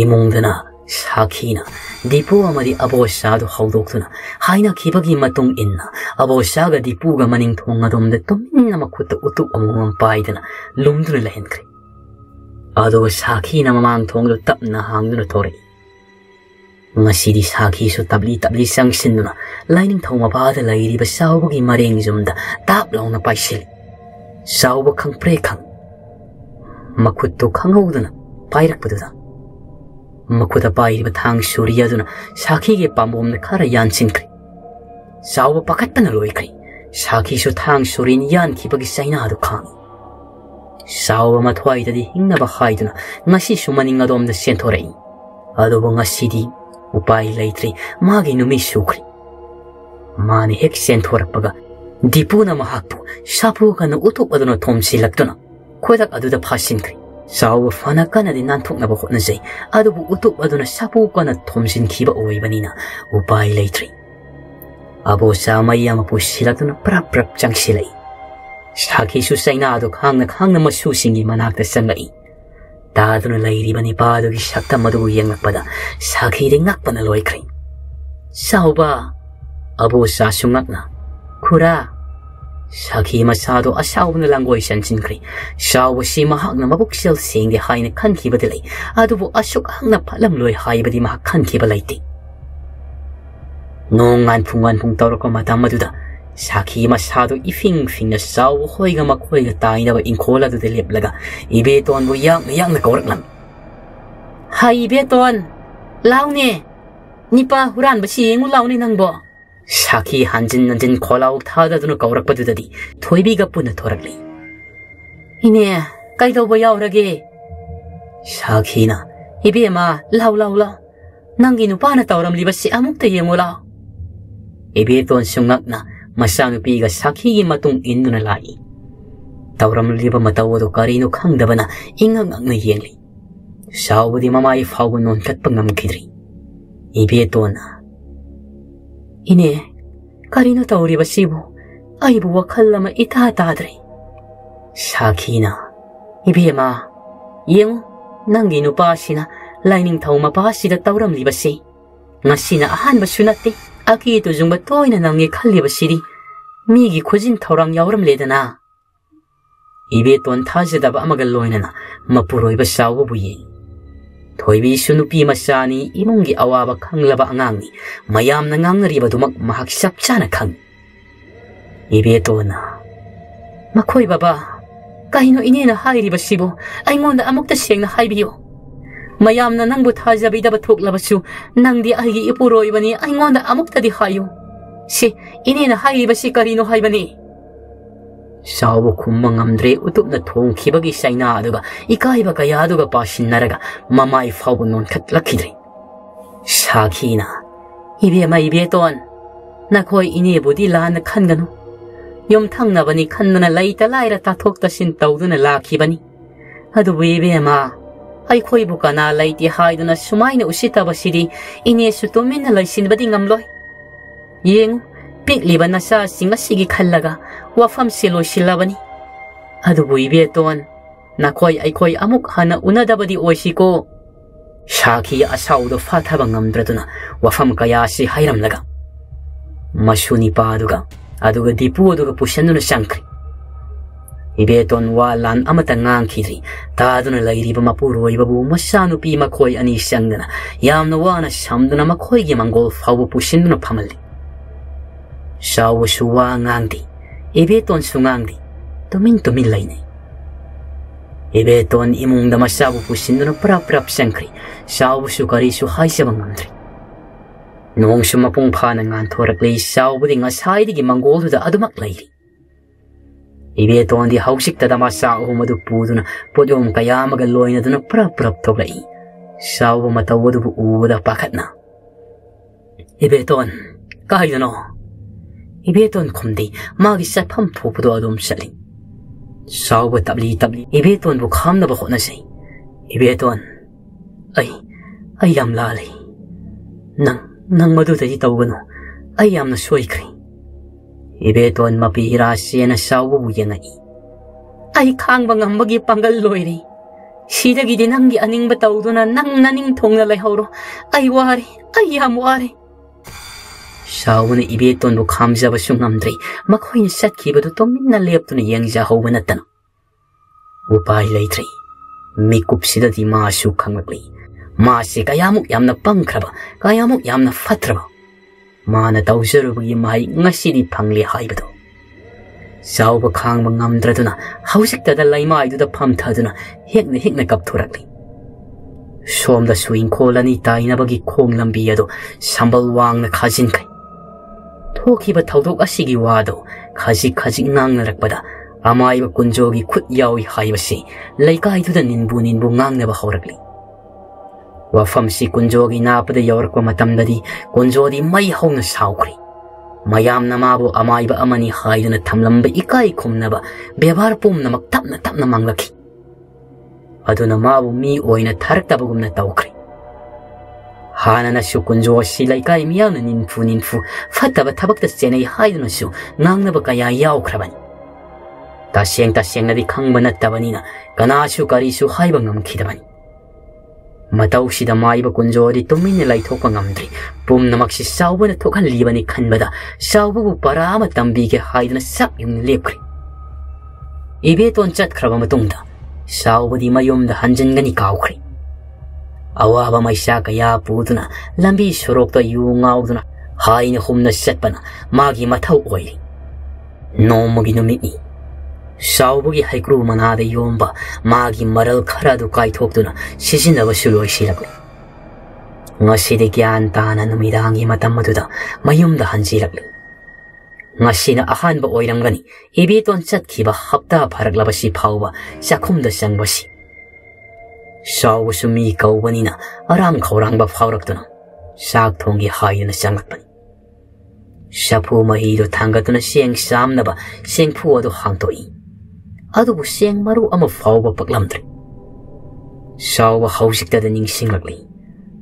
ꯏꯃꯨꯡꯗꯅ ꯁꯥꯈꯤꯅ ꯗꯤꯄꯨ ꯑꯃꯗꯤ ꯑꯕꯣꯆꯥꯗꯨ ꯍꯧꯗꯣꯛꯇꯨꯅ ꯍꯥꯏꯅꯈꯤꯕꯒꯤ ꯃꯇꯨꯡ ꯏꯟꯅ ꯑꯕꯣꯆꯥꯒ ꯗꯤꯄꯨꯒ ꯃꯅꯤꯡꯊꯣꯡ ꯑꯗꯣꯝꯗ ꯇꯨꯃꯤꯟꯅ ꯃꯈꯨꯠꯇ ꯎꯇꯨꯞ ꯑꯃꯃꯝ ꯄꯥꯏꯗꯨꯅ ꯂꯨꯝꯗꯨꯅ ꯂꯩꯍꯟꯈ꯭ꯔꯦ ꯑꯗꯨꯒ ꯁꯥꯈꯤꯅ ꯃꯃꯥꯡ ꯊꯣꯡꯗꯨ ꯇꯞꯅ ꯍꯥꯡꯗꯨꯅ ꯊꯣꯔꯛꯏ ꯉꯁꯤꯗꯤ ꯁꯥꯈꯤꯁꯨ ꯇꯞꯂꯤ ꯇꯞꯂꯤ ꯆꯪꯁꯤꯟꯗꯨꯅ ꯂꯥꯏꯅꯤꯡꯊꯧ ꯃꯄꯥꯗ ꯂꯩꯔꯤꯕ ꯆꯥꯎꯕꯒꯤ ꯃꯔꯦꯡ ꯌꯨꯝꯗ ꯇꯥꯞ ꯂꯥꯎꯅ ꯄꯥꯏꯁꯤꯜꯂꯤ ꯆꯥꯎꯕ ꯈꯪꯄ꯭ꯔꯦ ꯈꯪ ꯃꯈꯨꯠꯇꯨ ꯈꯪꯍꯧꯗꯅ ꯄꯥꯏꯔꯛꯄꯗꯨꯗ ꯃꯈꯨꯠꯇ ꯄꯥꯏꯔꯤꯕ ꯊꯥꯡ ꯁꯨꯔꯤ ꯑꯗꯨꯅ ꯁꯥꯈꯤꯒꯤ ꯄꯥꯝꯕꯣꯝꯗ ꯈꯔ ꯌꯥꯟꯁꯤꯟꯈ꯭ꯔꯦ ꯆꯥꯎꯕ ꯄꯥꯈꯠꯇꯅ ꯂꯣꯏꯈ꯭ꯔꯦ ꯁꯥꯈꯤꯁꯨ ꯊꯥꯡ ꯁꯨꯔꯤꯅ ꯌꯥꯟꯈꯤꯕꯒꯤ ꯆꯩꯅꯥꯗꯨ ꯈꯥꯡꯉꯤ 샤오마 토하이다디 잉나바 하이드나 나시 슈마닝가 돔데 센토레이 아도봉가 시디 우파이 레이트리 마기 누미 슈크리 마니 핵 센토라빠가 디푸나 마학푸 샤푸가나 우토빠도나 톰시 락도나 코닥 아두다 파신크리 샤오 파나카나디 난톡나바 호나세 아도부 우토빠도나 샤푸가나 톰신 키바 오이바니나 우파이 레이트리 아보 샤마이야마푸 시락도나 프랍프랍 장실레이 ꯁꯥꯈꯤꯁꯨ ꯆꯩꯅꯥꯗꯨ ꯈꯥꯡꯅ ꯈꯥꯡꯅ ꯃꯁꯨꯁꯤꯡꯒꯤ ꯃꯅꯥꯛꯇ ꯆꯪꯂꯛꯏ ꯇꯥꯗꯨꯅ ꯂꯩꯔꯤꯕ ꯅꯤꯄꯥꯗꯨꯒꯤ ꯁꯛꯇꯝ ꯑꯗꯨꯕꯨ ꯌꯦꯡꯂꯛꯄꯗ ꯁꯥꯈꯤꯗꯤ ꯉꯛꯄꯅ ꯂꯣꯏꯈ꯭ꯔꯦ ꯆꯥꯎꯕ ꯑꯕꯣꯆꯥꯁꯨ ꯉꯛꯅ ꯈꯨꯔꯥ ꯁꯥꯈꯤ ꯃꯆꯥꯗꯣ ꯑꯁꯥꯎꯕꯅ ꯂꯥꯡꯒꯣꯏ ꯆꯟꯁꯤꯟꯈ꯭ꯔꯦ ꯆꯥꯎꯕꯁꯤ ꯃꯍꯥꯛꯅ ꯃꯕꯨꯛꯆꯦꯜ ꯁꯦꯡꯗꯦ ꯍꯥꯏꯅ ꯈꯟꯈꯤꯕꯗꯤ ꯂꯩ ꯑꯗꯨꯕꯨ ꯑꯁꯨꯛ ꯍꯪꯅ ꯐꯠꯂꯝꯂꯣꯏ ꯍꯥꯏꯕꯗꯤ ꯃꯍꯥꯛ ꯈꯟꯈꯤꯕ ꯂꯩꯇꯦ ꯅꯣꯡ ꯉꯥꯟꯐꯨꯡ ꯉꯥꯟꯐꯨꯡ ꯇꯧꯔꯛꯄ ꯃꯇꯝ ꯑꯗꯨꯗ 샤키 마샤도 이핑 핑나 샤우 호이가 막 호이가 따이나 바 인콜라도 들립라가 이베 또한 뭐 양, 양나 거락람 하 이베 또한 라우네 니빠 후란 바시 앵우 라우네 낭보 샤키 한진 난진 콜라옥 타다두는 거락바두다디 토이비가 뿐은 도락리 이네 까이도 보야 오라게 샤키나 이베 마 라우 라우 라우 낭기 누빠나 따오람 리바시 아무것도 예모 라우 이베 또한 슝락나 ꯃꯆꯥꯅꯨꯄꯤꯒ ꯁꯥꯈꯤꯒꯤ ꯃꯇꯨꯡ ꯏꯟꯗꯨꯅ ꯂꯥꯛꯏ ꯇꯧꯔꯝꯂꯤꯕ ꯃꯇꯧ ꯑꯗꯨ ꯀꯔꯤꯅꯣ ꯈꯪꯗꯕꯅ ꯏꯉꯛ ꯉꯛꯅ ꯌꯦꯡꯂꯤ ꯆꯥꯎꯕꯗꯤ ꯃꯃꯥꯏ ꯐꯥꯎꯕ ꯅꯣꯟꯈꯠꯄ ꯉꯝꯈꯤꯗ꯭ꯔꯤ ꯏꯕꯦꯇꯣꯟꯅ ꯏꯅꯦ ꯀꯔꯤꯅꯣ ꯇꯧꯔꯤꯕꯁꯤꯕꯨ ꯑꯩꯕꯨ ꯋꯥꯈꯜ ꯑꯃ ꯏꯇꯥ ꯇꯥꯗ꯭ꯔꯦ ꯁꯥꯈꯤꯅ ꯏꯕꯦꯝꯃ ꯌꯦꯡꯉꯨ ꯅꯪꯒꯤ ꯅꯨꯄꯥꯁꯤꯅ ꯂꯥꯏꯅꯤꯡꯊꯧ ꯃꯄꯥꯁꯤꯗ ꯇꯧꯔꯝꯂꯤꯕꯁꯤ ꯉꯁꯤꯅ ꯑꯍꯥꯟꯕꯁꯨ ꯅꯠꯇꯦ 秋と順ば遠いななんげ칼리버 시리. 미기 고진 터랑 야오름 레드나. 이베 돈 타지다바 아마갈 로이나. 마푸로 뭐 이바 샤오고 부이. 토이비 슈누피 마샤니 이몽기 아와바 캉라바 앙앙니. 마얌나 앙나리바 두막 마학샵차나 캉. 이베 돈나. 마코이 바바. 까이노 이네나 하이리바 시보. 아이몬다 아목다 시행나 하이비요. ꯃꯌꯥꯝꯅ ꯅꯪꯕꯨ ꯊꯥꯖꯕꯤꯗꯕ ꯊꯣꯛꯂꯕꯁꯨ ꯅꯪꯗꯤ ꯑꯩꯒꯤ ꯏꯄꯨꯔꯣꯏꯕꯅꯤ ꯑꯩꯉꯣꯟꯗ ꯑꯃꯨꯛꯇꯗꯤ ꯍꯥꯏꯌꯨ ꯁꯤ ꯏꯅꯦꯅ ꯍꯥꯏꯔꯤꯕꯁꯤ ꯀꯔꯤꯅꯣ ꯍꯥꯏꯕꯅꯤ ꯆꯥꯎꯕ ꯈꯨꯝꯕ ꯉꯝꯗ꯭ꯔꯦ ꯎꯇꯨꯞꯅ ꯊꯣꯡꯈꯤꯕꯒꯤ ꯆꯩꯅꯥ ꯑꯗꯨꯒ ꯏꯀꯥꯏꯕ ꯀꯌꯥꯗꯨꯒ ꯄꯥꯁꯤꯟꯅꯔꯒ ꯃꯃꯥꯏ ꯐꯥꯎꯕ ꯅꯣꯟꯈꯠꯂꯛꯈꯤꯗ꯭ꯔꯦ ꯁꯥꯈꯤꯅ ꯏꯕꯦꯝꯃ ꯏꯕꯦꯇꯣꯟ ꯅꯈꯣꯏ ꯏꯅꯦꯕꯨꯗꯤ ꯂꯥꯟꯅ ꯈꯟꯒꯅꯨ ꯌꯨꯝꯊꯪꯅꯕꯅꯤ ꯈꯟꯗꯨꯅ ꯂꯩꯇ ꯂꯥꯏꯔ ꯇꯥꯊꯣꯛ ꯇꯥꯁꯤꯟ ꯇꯧꯗꯨꯅ ꯂꯥꯛꯈꯤꯕꯅꯤ ꯑꯗꯨꯕꯨ ꯏꯕꯦꯝꯃ ꯑꯩꯈꯣꯏꯕꯨ ꯀꯅꯥ ꯂꯩꯇꯦ ꯍꯥꯏꯗꯨꯅ ꯁꯨꯃꯥꯏꯅ ꯎꯁꯤꯠꯇꯕꯁꯤꯗꯤ ꯏꯅꯦꯁꯨ ꯇꯨꯃꯤꯟꯅ ꯂꯩꯁꯤꯟꯕꯗꯤ ꯉꯝꯂꯣꯏ ꯌꯦꯡꯉꯨ ꯄꯤꯛꯂꯤꯕ ꯅꯆꯥꯁꯤꯡ ꯑꯁꯤꯒꯤ ꯈꯜꯂꯒ ꯋꯥꯐꯝꯁꯤ ꯂꯣꯏꯁꯤꯜꯂꯕꯅꯤ ꯑꯗꯨꯕꯨ ꯏꯕꯦꯇꯣꯟ ꯅꯈꯣꯏ ꯑꯩꯈꯣꯏ ꯑꯃꯨꯛ ꯍꯟꯅ ꯎꯅꯗꯕꯗꯤ ꯑꯣꯏꯁꯤꯀꯣ ꯁꯥꯈꯤ ꯑꯁꯥꯎꯗꯣ ꯐꯥꯊꯕ ꯉꯝꯗ꯭ꯔꯗꯨꯅ ꯋꯥꯐꯝ ꯀꯌꯥꯁꯤ ꯍꯥꯏꯔꯝꯂꯒ ꯃꯁꯨ ꯅꯤꯄꯥꯗꯨꯒ ꯑꯗꯨꯒ ꯗꯤꯄꯨ ꯑꯗꯨꯒ ꯄꯨꯁꯟꯗꯨꯅ ꯆꯪꯈ꯭ꯔꯦ Ibeton walan amata ngang kiri. Tadun lairi ba iba bu masanu pi makoi ani siyangdana. Yamna wana siyamdana makoi gi manggol fawu pusinduna pamali. Sawu suwa ngandi. Ibeton su ngangdi. Tumin tumin laini. Ibeton imung dama sawu pusinduna prap-prap siyangkri. Sawu su kari su hai siya bangamdri. Noong sumapong pa na ngantorak lay sawu di gi manggol adumak lairi. ඉවේතෝන්දි හෞෂික්ත දමස්සා ඔහුමදු පූදුන පොජෝම් කයාමග ලෝයිනදන ප්‍රප්‍රප් තොගලයි. ශව්ව මතවදුපු ඌවද පකත්න. ඉබේතෝන් කාහිදනෝ ඉබේතෝන් කොම්දි මාගි සැපම් පූපුදෝ අදුම් සලි. ශව්ව තබ්ලි තබ්ලි ඉබේතෝන්බු කාම්නබ හොනසයි. ඉබේතෝන් අයි අයි යම් ලාලයි. නං නං මදුතජි තවගනු අයි යම්න සොයිකරී Ibeton mapihira siya na sawo buya nga i. Ay kang mga magi panggal loyri. Sida gidi nang gi aning bataw do na nang naning tong na layhaw ro. Ay wari, ay yamu wari. Sawo na ibeton do kamza basung amdre. Makoy na sat kiba do tomin na layap to na yang zahaw na tanong. Upay laytri. Mikup sida di masu kangagli. Masi kayamuk yamna pangkraba, kayamuk yamna fatraba. 마나 다우셔르브의 마이 nga시리 방리 하이브도 샤오버 캉방 남드라두나 하우식 다달라이 마이두다 팜타두나 헥네 헥네 갑토락니 쏨다 수인 콜라니 따이나버기 콩람비야도 샴발 왕나 가진카이 토키바 타우독 아시기 와도 가지 가지 낭나락바다 아마이바 군조기 굿 야오이 하이바시 레이카이두다 닌부 닌부 낭나바 하오락리 ꯋꯥꯐꯝꯁꯤ ꯀꯨꯟꯖꯣꯒꯤ ꯅꯥꯄꯗ ꯌꯧꯔꯛꯄ ꯃꯇꯝꯗꯗꯤ ꯀꯨꯟꯖꯣꯗꯤ ꯃꯩ ꯍꯧꯅ ꯁꯥꯎꯈ꯭ꯔꯤ ꯃꯌꯥꯝꯅ ꯃꯥꯕꯨ ꯑꯃꯥꯏꯕ ꯑꯃꯅꯤ ꯍꯥꯏꯗꯨꯅ ꯊꯝꯂꯝꯕ ꯏꯀꯥꯏ ꯈꯨꯝꯅꯕ ꯕꯦꯕꯥꯔ ꯄꯨꯝꯅꯃꯛ ꯇꯞꯅ ꯇꯞꯅ ꯃꯥꯡꯂꯛꯈꯤ ꯑꯗꯨꯅ ꯃꯥꯕꯨ ꯃꯤ ꯑꯣꯏꯅ ꯊꯥꯔꯛꯇꯕꯒꯨꯝꯅ ꯇꯧꯈ꯭ꯔꯤ ꯍꯥꯟꯅꯅꯁꯨ ꯀꯨꯟꯖꯣ ꯑꯁꯤ ꯂꯩꯀꯥꯏ ꯃꯤꯌꯥꯝꯅ ꯅꯤꯟꯐꯨ ꯅꯤꯟꯐꯨ ꯐꯠꯇꯕ ꯊꯕꯛꯇ ꯆꯦꯟꯅꯩ ꯍꯥꯏꯗꯨꯅꯁꯨ ꯉꯥꯡꯅꯕ ꯀꯌꯥ ꯌꯥꯎꯈ꯭ꯔꯕꯅꯤ ꯇꯁꯦꯡ ꯇꯁꯦꯡꯅꯗꯤ ꯈꯪꯕ ꯅꯠꯇꯕꯅꯤꯅ ꯀꯅꯥꯁꯨ ꯀꯔꯤꯁꯨ ꯍꯥꯏꯕ ꯉꯝꯈꯤꯗꯕꯅꯤ ꯃꯇꯧꯁꯤꯗ ꯃꯥꯏꯕ ꯀꯨꯟꯖꯣꯗꯤ ꯇꯨꯃꯤꯟꯅ ꯂꯩꯊꯣꯛꯄ ꯉꯝꯗ꯭ꯔꯤ ꯄꯨꯝꯅꯃꯛꯁꯤ ꯆꯥꯎꯕꯅ ꯊꯣꯛꯍꯜꯂꯤꯕꯅꯤ ꯈꯟꯕꯗ ꯆꯥꯎꯕꯕꯨ ꯄꯔꯥ ꯑꯃ ꯇꯝꯕꯤꯒꯦ ꯍꯥꯏꯗꯨꯅ ꯆꯞ ꯌꯨꯡꯅ ꯂꯦꯞꯈ꯭ꯔꯤ ꯏꯕꯦꯇꯣꯟ ꯆꯠꯈ꯭ꯔꯕ ꯃꯇꯨꯡꯗ ꯆꯥꯎꯕꯗꯤ ꯃꯌꯨꯝꯗ ꯍꯟꯖꯤꯟꯒꯅꯤ ꯀꯥꯎꯈ꯭ꯔꯤ ꯑꯋꯥꯕ ꯃꯩꯁꯥ ꯀꯌꯥ ꯄꯨꯗꯨꯅ ꯂꯝꯕꯤ ꯁꯣꯔꯣꯛꯇ ꯌꯨ ꯉꯥꯎꯗꯨꯅ ꯍꯥꯏꯅ ꯍꯨꯝꯅ ꯆꯠꯄꯅ ꯃꯥꯒꯤ ꯃꯊꯧ ꯑꯣꯏꯔꯤ ꯅꯣꯡꯃꯒꯤ ꯅꯨꯃꯤꯠꯅꯤ ꯆꯥꯎꯕꯒꯤ ꯍꯩꯀ꯭ꯔꯨ ꯃꯅꯥꯗ ꯌꯣꯝꯕ ꯃꯥꯒꯤ ꯃꯔꯜ ꯈꯔ ꯑꯗꯨ ꯀꯥꯏꯊꯣꯛꯇꯨꯅ ꯁꯤꯖꯤꯟꯅꯕꯁꯨ ꯂꯣꯏꯁꯤꯜꯂꯛꯂꯤ ꯉꯁꯤꯗꯤ ꯒ꯭ꯌꯥꯟ ꯇꯥꯅ ꯅꯨꯃꯤꯗꯥꯡꯒꯤ ꯃꯇꯝ ꯑꯗꯨꯗ ꯃꯌꯨꯝꯗ ꯍꯟꯖꯤꯜꯂꯛꯂꯤ ꯉꯁꯤꯅ ꯑꯍꯥꯟꯕ ꯑꯣꯏꯔꯝꯒꯅꯤ ꯏꯕꯦꯇꯣꯟ ꯆꯠꯈꯤꯕ ꯍꯞꯇꯥ ꯐꯔꯛꯂꯕꯁꯤ ꯐꯥꯎꯕ ꯆꯥꯛꯈꯨꯝꯗ ꯆꯪꯕꯁꯤ ꯆꯥꯎꯕꯁꯨ ꯃꯤ ꯀꯧꯕꯅꯤꯅ ꯑꯔꯥꯝ ꯈꯧꯔꯥꯡꯕ ꯐꯥꯎꯔꯛꯇꯨꯅ ꯆꯥꯛ ꯊꯣꯡꯒꯦ ꯍꯥꯏꯗꯨꯅ ꯆꯪꯂꯛꯄꯅꯤ ꯆꯐꯨ ꯃꯍꯤꯗꯨ ꯊꯥꯡꯒꯠꯇꯨꯅ ꯆꯦꯡ ꯆꯥꯝꯅꯕ ꯆꯦꯡꯐꯨ ꯑꯗꯨ ꯍꯥꯡꯇꯣꯛꯏ adubu seng maru ama fawba paklamtre shawba hausik tada ning singlakli